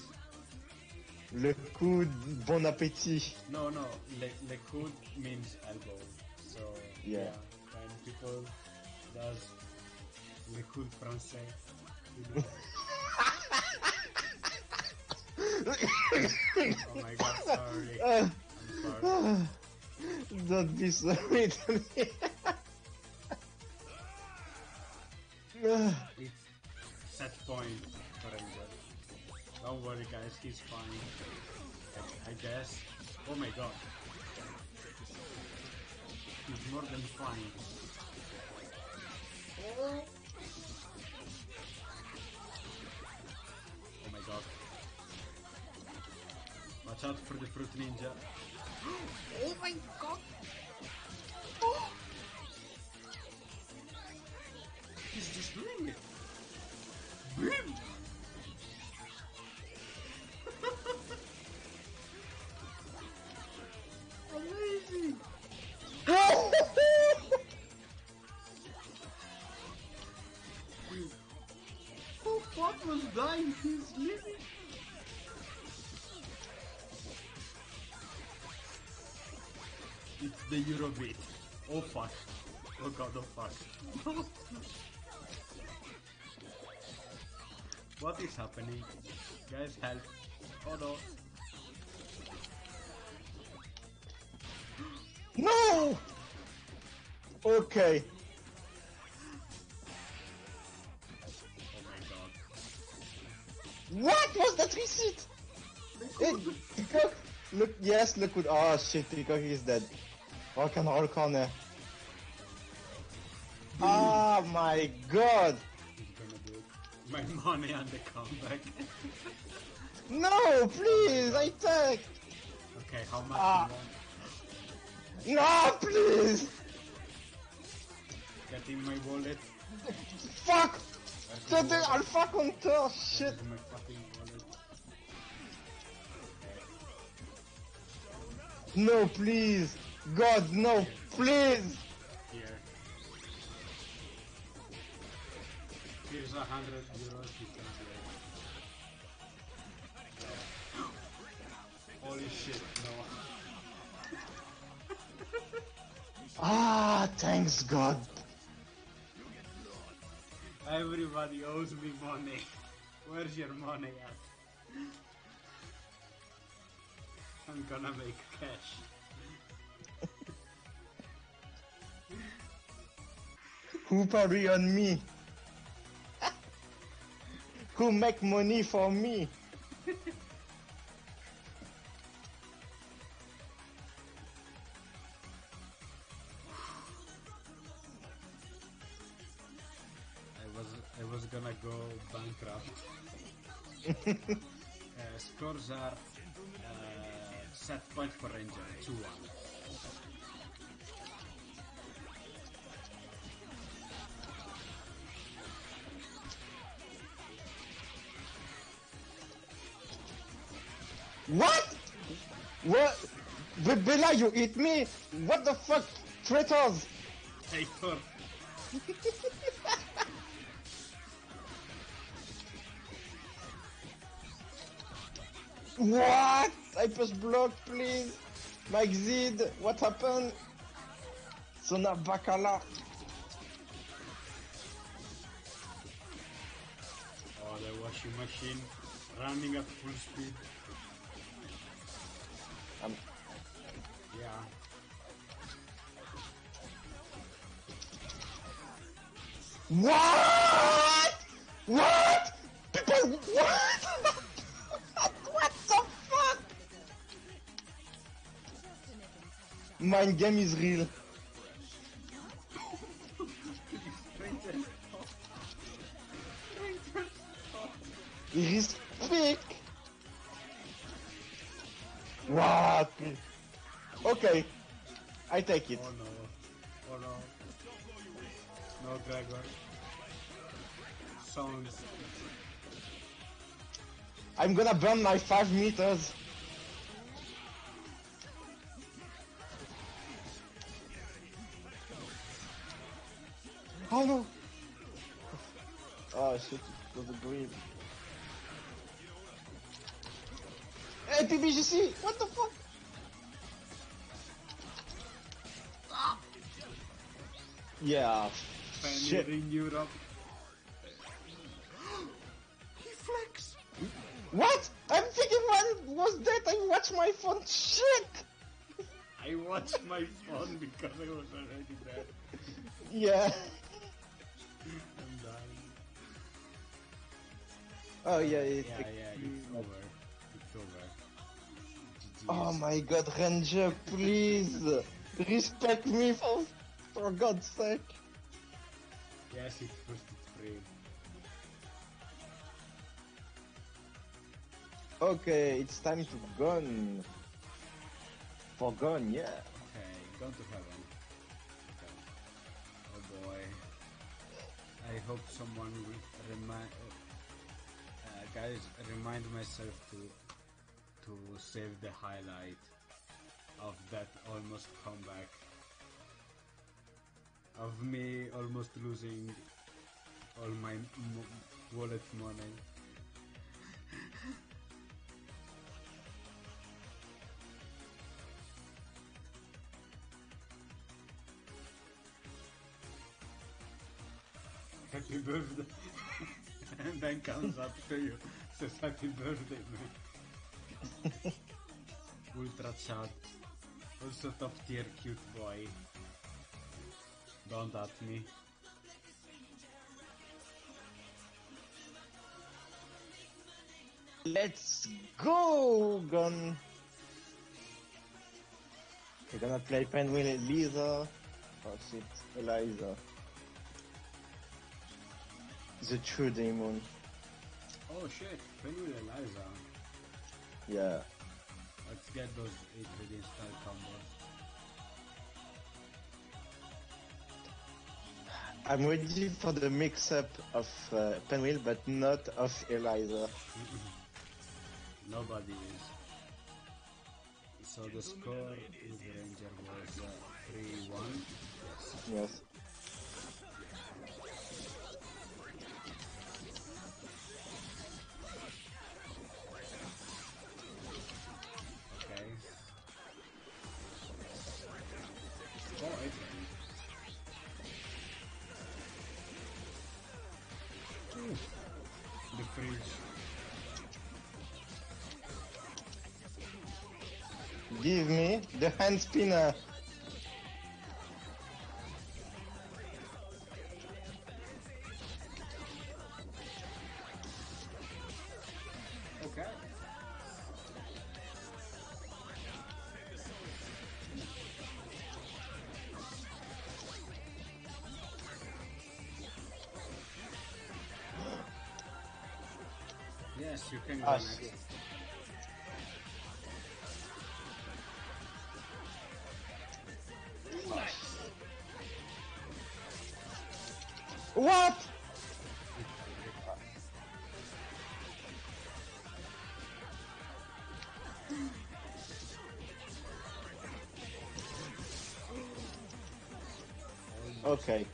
Le coude, bon appétit. No, no. Le, le coude means elbow. So Yeah. when people does le coude français, you know. oh my god, sorry. I'm sorry. don't be sorry to me. It's set point for. Don't worry guys, he's fine. I, I guess. Oh my god. He's more than fine. Oh my god. Watch out for the fruit ninja. Oh my god! He's just doing it. Boom! The Eurobeat. Oh fuck. Oh god, oh fuck. what is happening? Guys, help. Oh no. no! Okay. Oh my god. What was that? Hey, Peacock, look, yes, look. Oh shit, Peacock is dead. And roll corner. Hmm. Oh my god! He's gonna do it. My money on the comeback. No, please, I take! okay, how much ah. you want? No, please! Get in my wallet. Fuck! Where's The, my the wallet? Alpha Counter, shit! My fucking wallet? No, please! God, no, please! Here. Here's a hundred euros you can. Holy shit, no. Ah, thanks God. Everybody owes me money. Where's your money at? I'm gonna make cash. Who on me? Who make money for me? I was gonna go bankrupt. uh, scores are uh, set point for Ranger, 2-1. What? What? Be- Bella, you eat me? What the fuck? Traitors! Thor! What? I press block, please. Mike Zid, what happened? Son of Bacala. Oh, the washing machine running at full speed. Yeah. what? What? People, what? what the fuck? Mind game is real. Respect. Okay, I take it. Oh no. Oh no. No, Gregor. Sounds. I'm gonna burn my five meters. Oh no! Oh shit, it was a green. Hey PBGC! What the fuck? Yeah. Pioneer Shit. Europe. he flex! What? I'm thinking one was dead. I watched my phone. Shit! I watched my phone because I was already there. Yeah. I'm dying. Oh yeah, it's Yeah, yeah, it's over. It's over. Oh my god, Ranger, please! Respect me for, for God's sake! Yes, it's first it's free. Okay, it's time to gun. For gun, yeah. Okay, gone to heaven. Okay. Oh boy. I hope someone will remind. Uh, guys, remind myself to to save the highlight of that almost comeback. Of me almost losing all my m- wallet money. Happy birthday. and then comes up to you, says happy birthday, man. Ultra chat. Also top tier cute boy. Don't at me. Let's go, gun! We're gonna play Penguin Eliza. Oh shit, Eliza. The true demon. Oh shit, Penny Eliza. Yeah. Let's get those 8 ready style combos. I'm ready for the mix-up of uh, Penwheel, but not of Eliza. Nobody is. So the score with the Ranger was uh, 3-1. Yes. Yes. Give me the hand spinner. Okay. Yes, you can go Ah, next. Okay.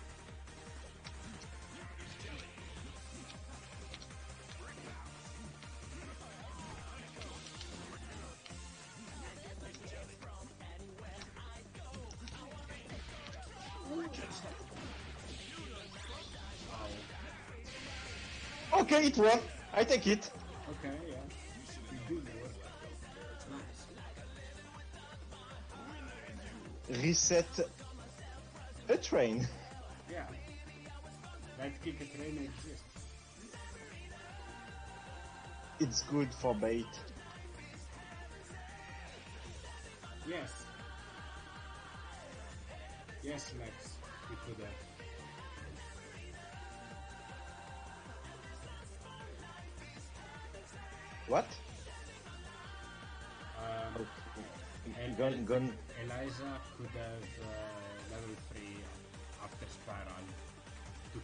Okay, it worked. I take it. Okay, yeah. You did work. Nice. Reset a train. Train exists. It's good for bait.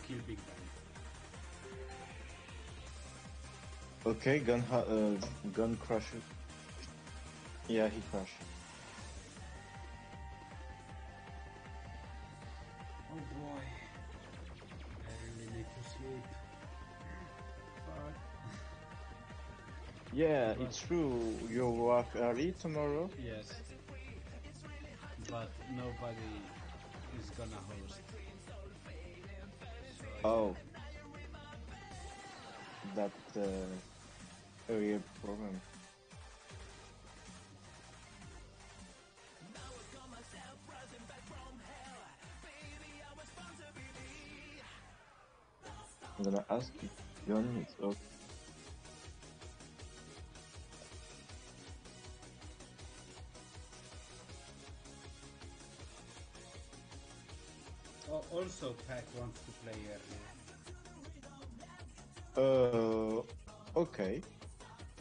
Kill Big Ben. Okay, gun, ha- uh, gun crusher. Yeah, he crushed. Oh boy. I really need to sleep. Fuck. Yeah, it's true. You work early tomorrow. Yes. But nobody is gonna host. Oh, that uh, a real problem. I'm gonna ask is okay. Also, Pack wants to play early. Uh, okay.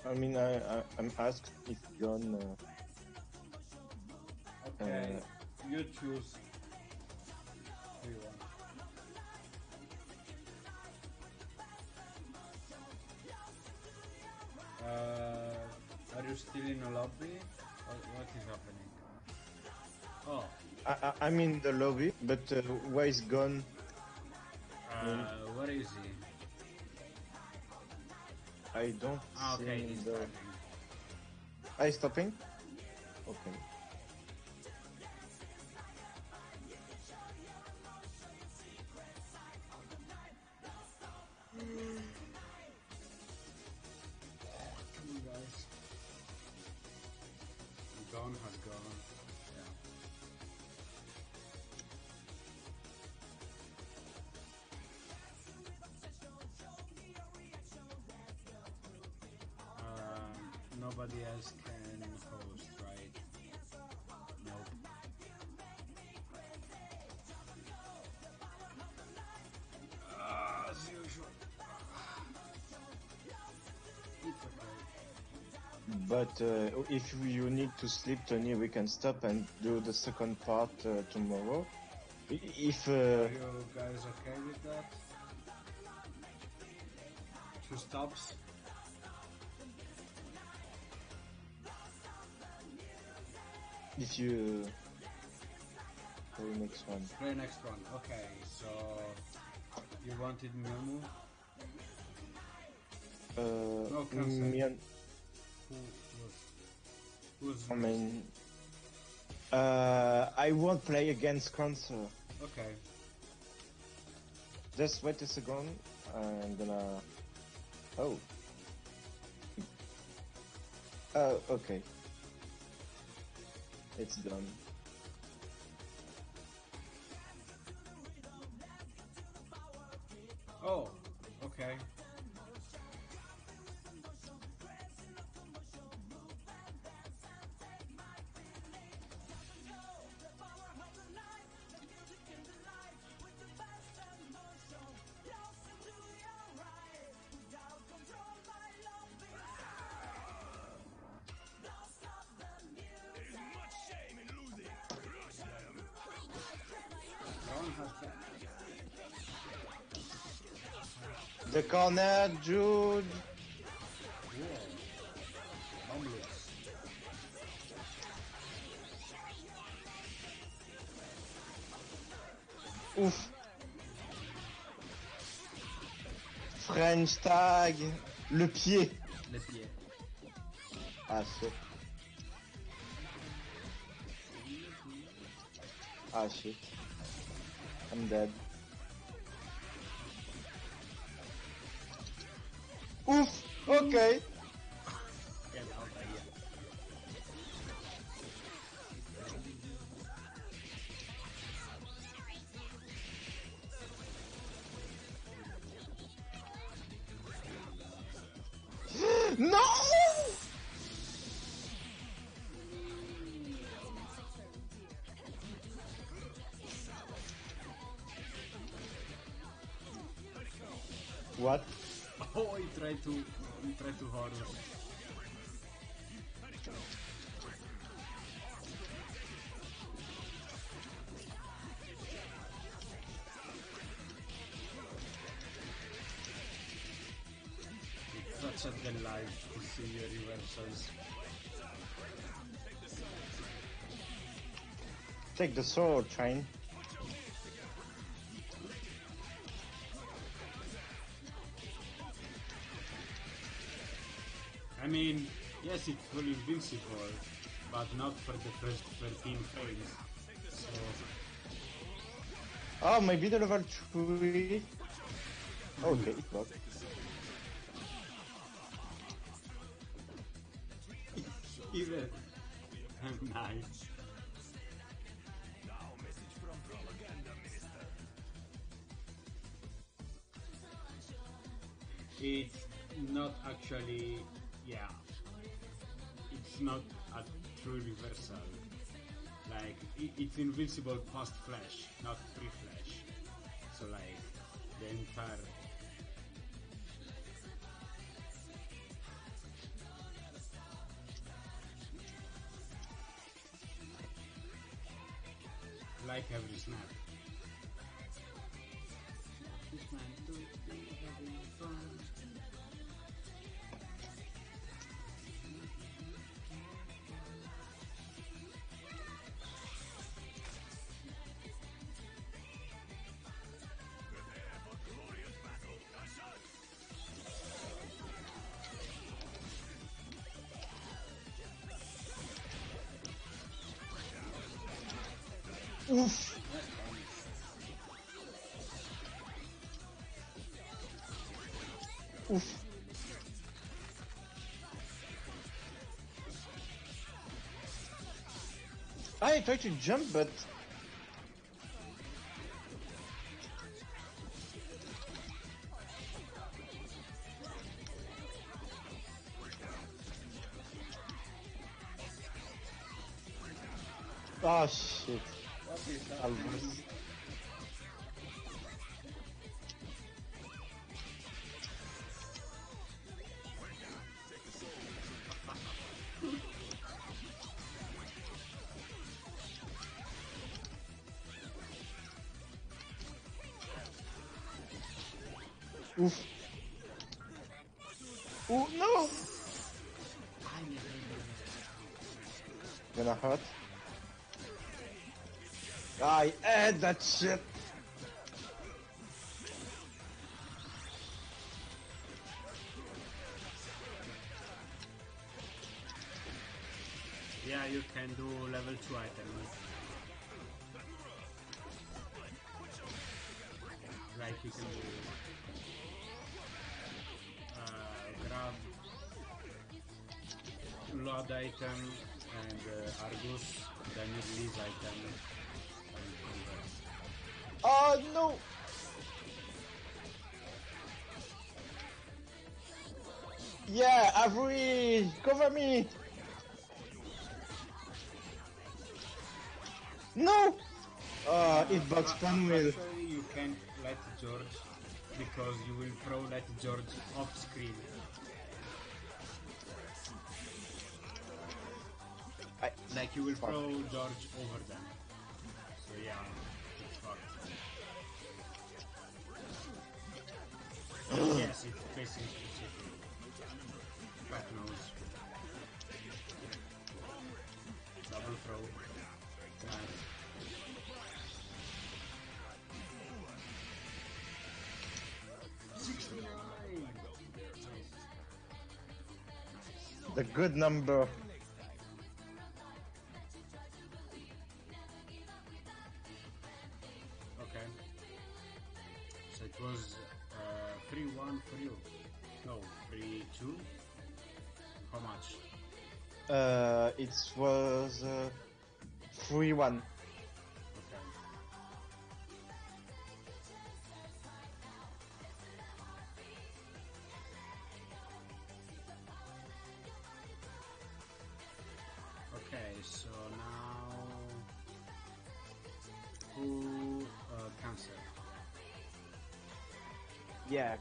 I mean, I, I I'm asked if gun. Uh, Okay, Uh, you choose who you want. Uh, are you still in a lobby? Or what is happening? I, I I'm in the lobby, but uh, where is gun? uh, where is he? I don't Ah, see okay, he's the. driving. Are you stopping? Okay. Uh, if you need to sleep, Tony, we can stop and do the second part uh, tomorrow. If uh, Are you guys okay with that? Two stops? if you the next one, Play next one. Okay, so you wanted Miamu? uh, No, and Who? I mean, uh, I won't play against Cancer. Okay. Just wait a second. I'm gonna. Oh. Oh, okay. It's done. Corner, Jude. Ouf. French tag. Le pied. Le pied. Ah, shit. Ah, shit. I'm dead. Ouf. Such a delight to see your reversals. Take the sword, train. Fully invincible, but not for the first 13 frames. So, Oh, maybe the level 3. Okay, it worked. True reversal. Like it's invincible post flash, not pre flash. So like the entire like every snap. This man do be having fun. Oof. Oof. I tried to jump, but Oof. Oh no! Gonna hurt. I add that shit. Yeah, you can do level 2 items. Like you can do load item and uh, Argus, then you release item. Oh no! Yeah, Avery, cover me! No! Uh, it bugs Panwell. Actually, you can't let George because you will throw that George off screen. Like you will throw George over them. So yeah, yes, it's facing. Fat nose. Double throw. Nice. The good number.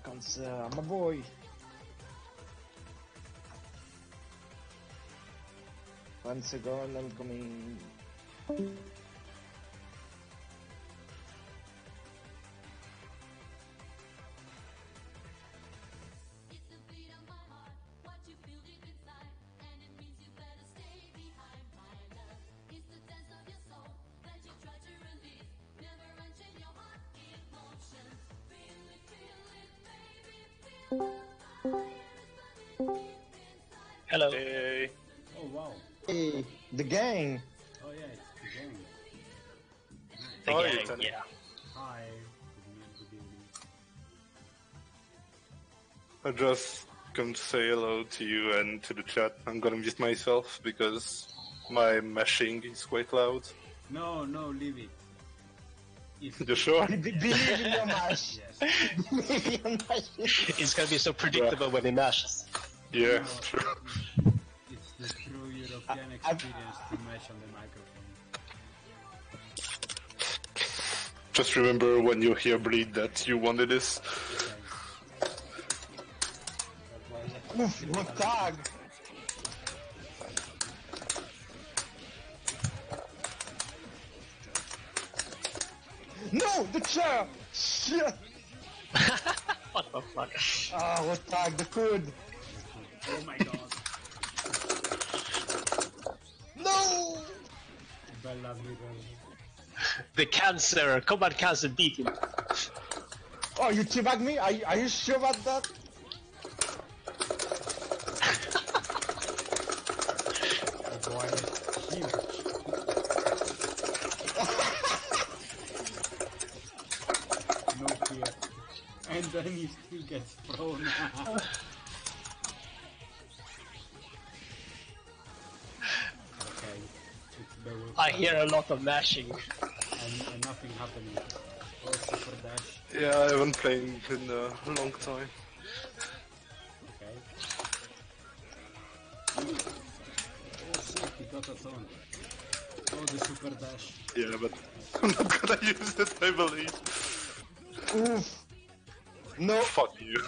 Yeah, uh, cancer, my boy. One second, I'm coming. Hello. Hey, Oh wow! Hey, the gang. Oh yeah, it's the game. The How are gang, yeah. Hi. Good evening. Good evening. I just come to say hello to you and to the chat. I'm gonna mute myself because my meshing is quite loud. No, no, leave it. If You sure? Believe in your mash. yes. Believe in your mash. It's gonna be so predictable when it mashes. Yeah, No, true. It's the true European experience to mesh on the microphone. Just remember when you hear bleed that you wanted this. Okay. That Oof, what tag? No, the chair! Shit! What the fuck? Ah, what tag? The code! Oh my god. No! Bella little. The cancer! Combat cancer beat him. Oh, you teabag me? Are, you- are you sure about that? Oh boy. Huge. no fear. And then he still gets I hear a lot of mashing. and, and nothing happening. Oh, super dash. Yeah, I haven't played in a long time. Okay. Oh shit, he got a ton. Oh, the super dash. Yeah, but I'm not gonna use it, I believe. Oof! No! Fuck you.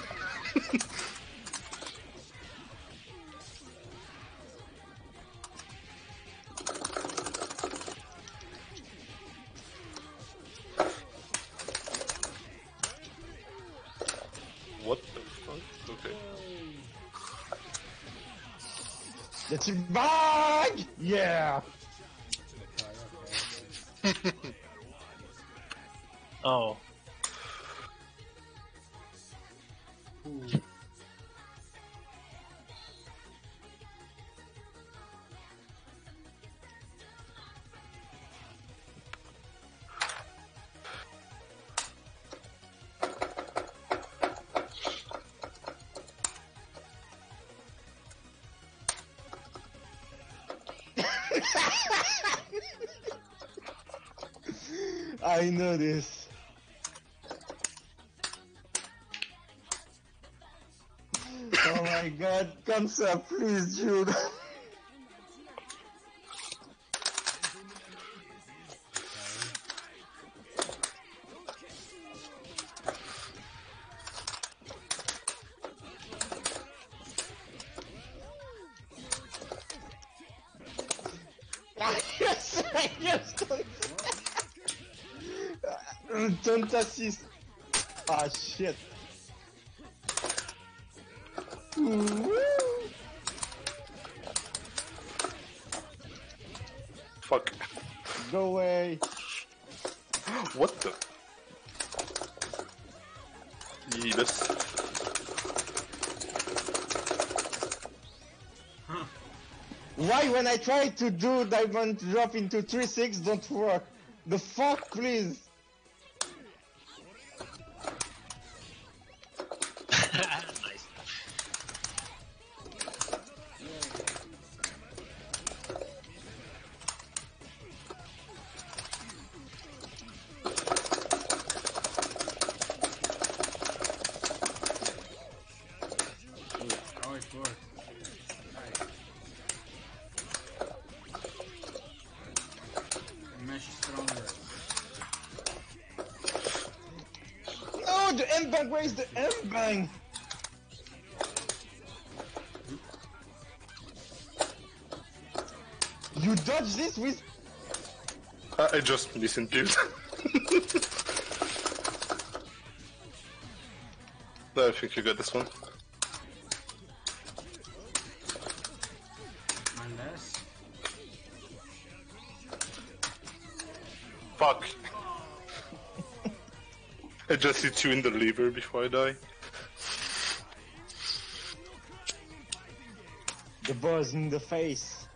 I know this. oh my god, cancer, please, Jude. Don't assist. Ah, shit. Fuck. Go away. What the? Yes. Why when I try to do diamond drop into 3-6 don't work? The fuck, please? The M bang, where is the M bang? You dodge this with I I just misinput. I think you got this one. Just hit you in the liver before I die. the buzz in the face.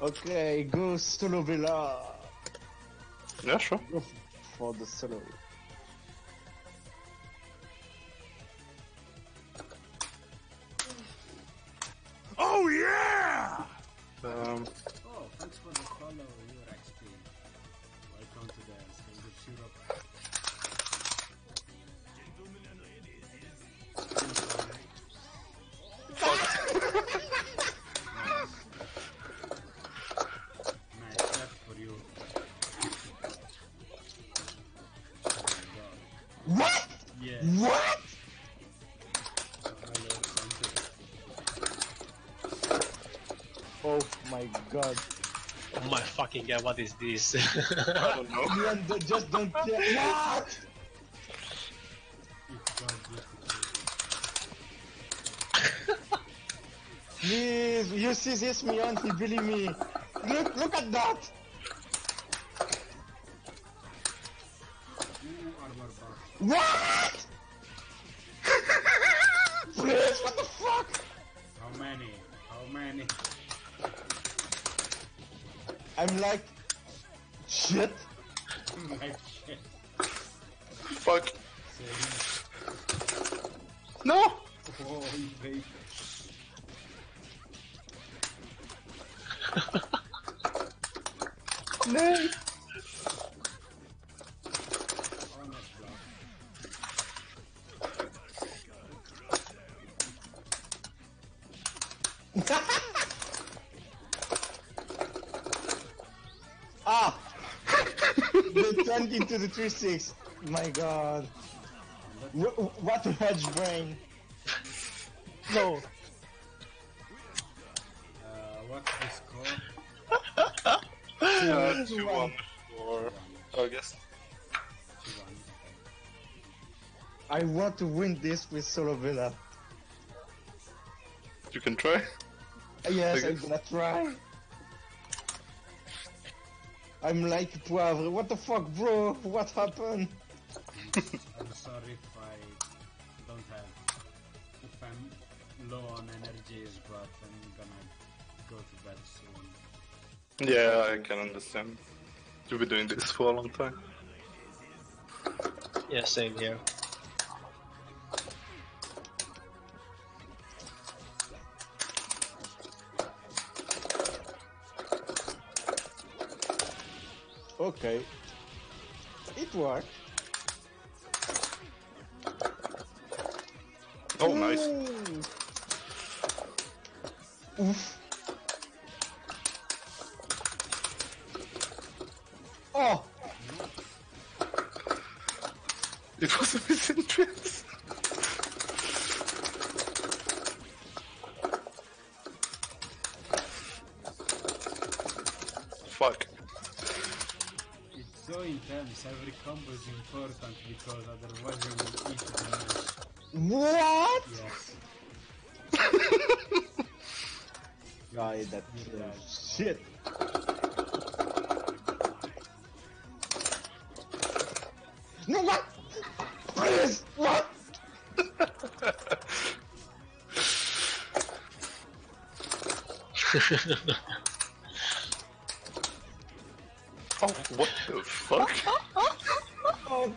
Okay, go solo Bella. Yeah, sure. Go for the solo. My fucking god, what is this? I don't know. Leon, d- just don't tell. What? It's. Please, you see this, Mion, he believe me. Look, look at that. They turned into the 3-6. My god. What a hedge brain. No. Uh, what's the score? Uh, Two 2 one. for August. I want to win this with Solo Bella. You can try. Yes, I'm gonna try. I'm like Poivre. What the fuck, bro? What happened? I'm sorry if I don't have, if I'm low on energies, but I'm gonna go to bed soon. Yeah, I can understand. You've been doing this for a long time. yeah, same here. It worked. Oh, nice. Oof. Oh! It was a misinterest. every combo is important because otherwise you will eat the match. What? Yes. Guy, that yeah. shit. No, what? Please, what?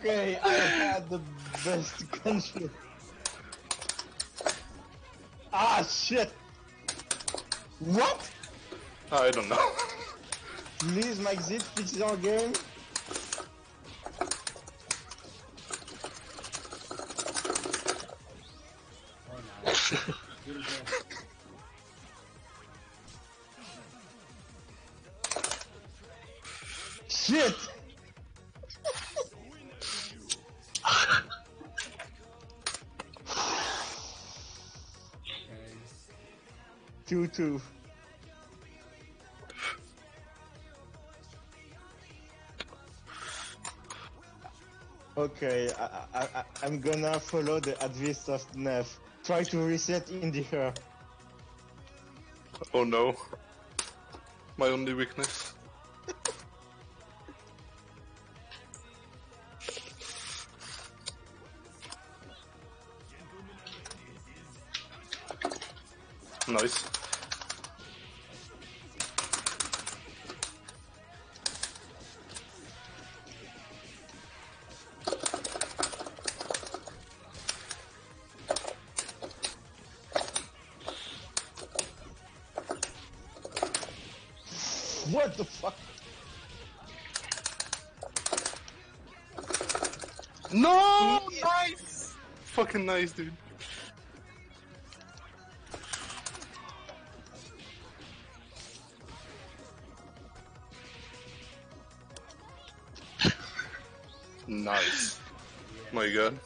Okay, I had the best control. Ah, shit! What? I don't know. Please, Mike Zit, fix your game. 2 2. Okay, I, I, I'm gonna follow the advice of Neff. Try to reset in the. Oh no. My only weakness. nice, dude. Nice. My god.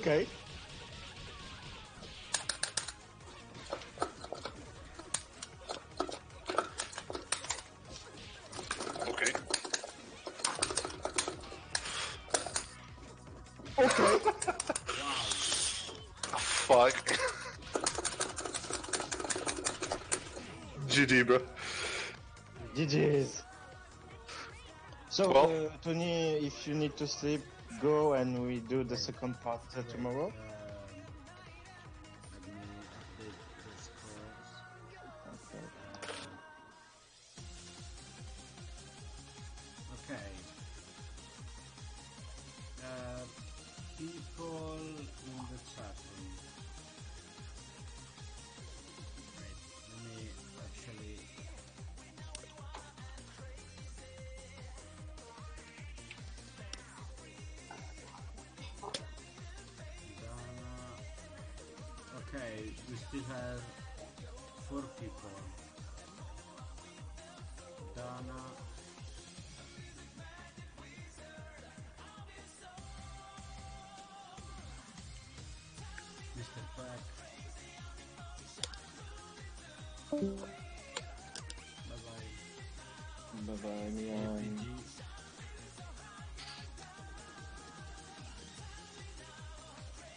Okay. Okay. Okay. Fuck. GG, bro. GG's. So, Well- uh, Tony, if you need to sleep, go and we do the second part tomorrow.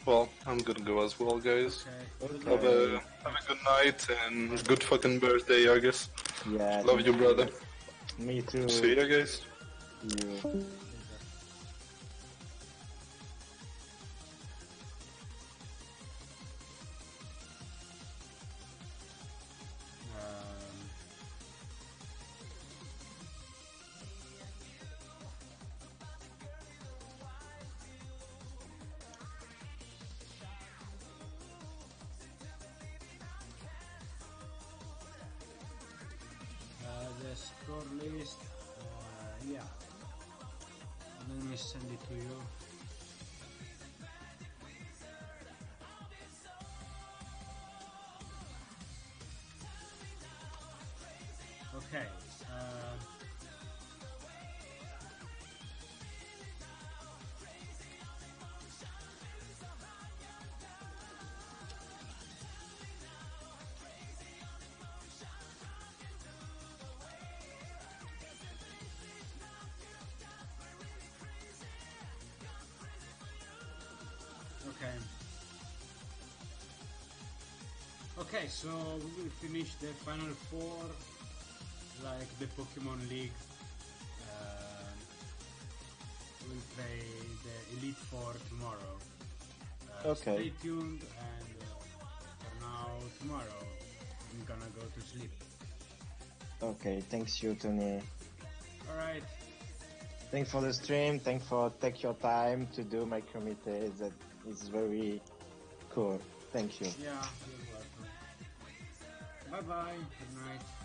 Well, I'm gonna go as well, guys. Okay. Okay. Have a have a good night and good fucking birthday, I guess. Yeah. Love you, brother. Me too. See you guys. you. Okay, so we will finish the final four, like the Pokemon League. Uh, we'll play the Elite Four tomorrow. Uh, Okay. Stay tuned, and uh, for now, tomorrow, I'm gonna go to sleep. Okay, thanks you, Tony. All right. Thanks for the stream. Thanks for take your time to do my kumite. That is very cool. Thank you. Yeah. Bye bye. Good night.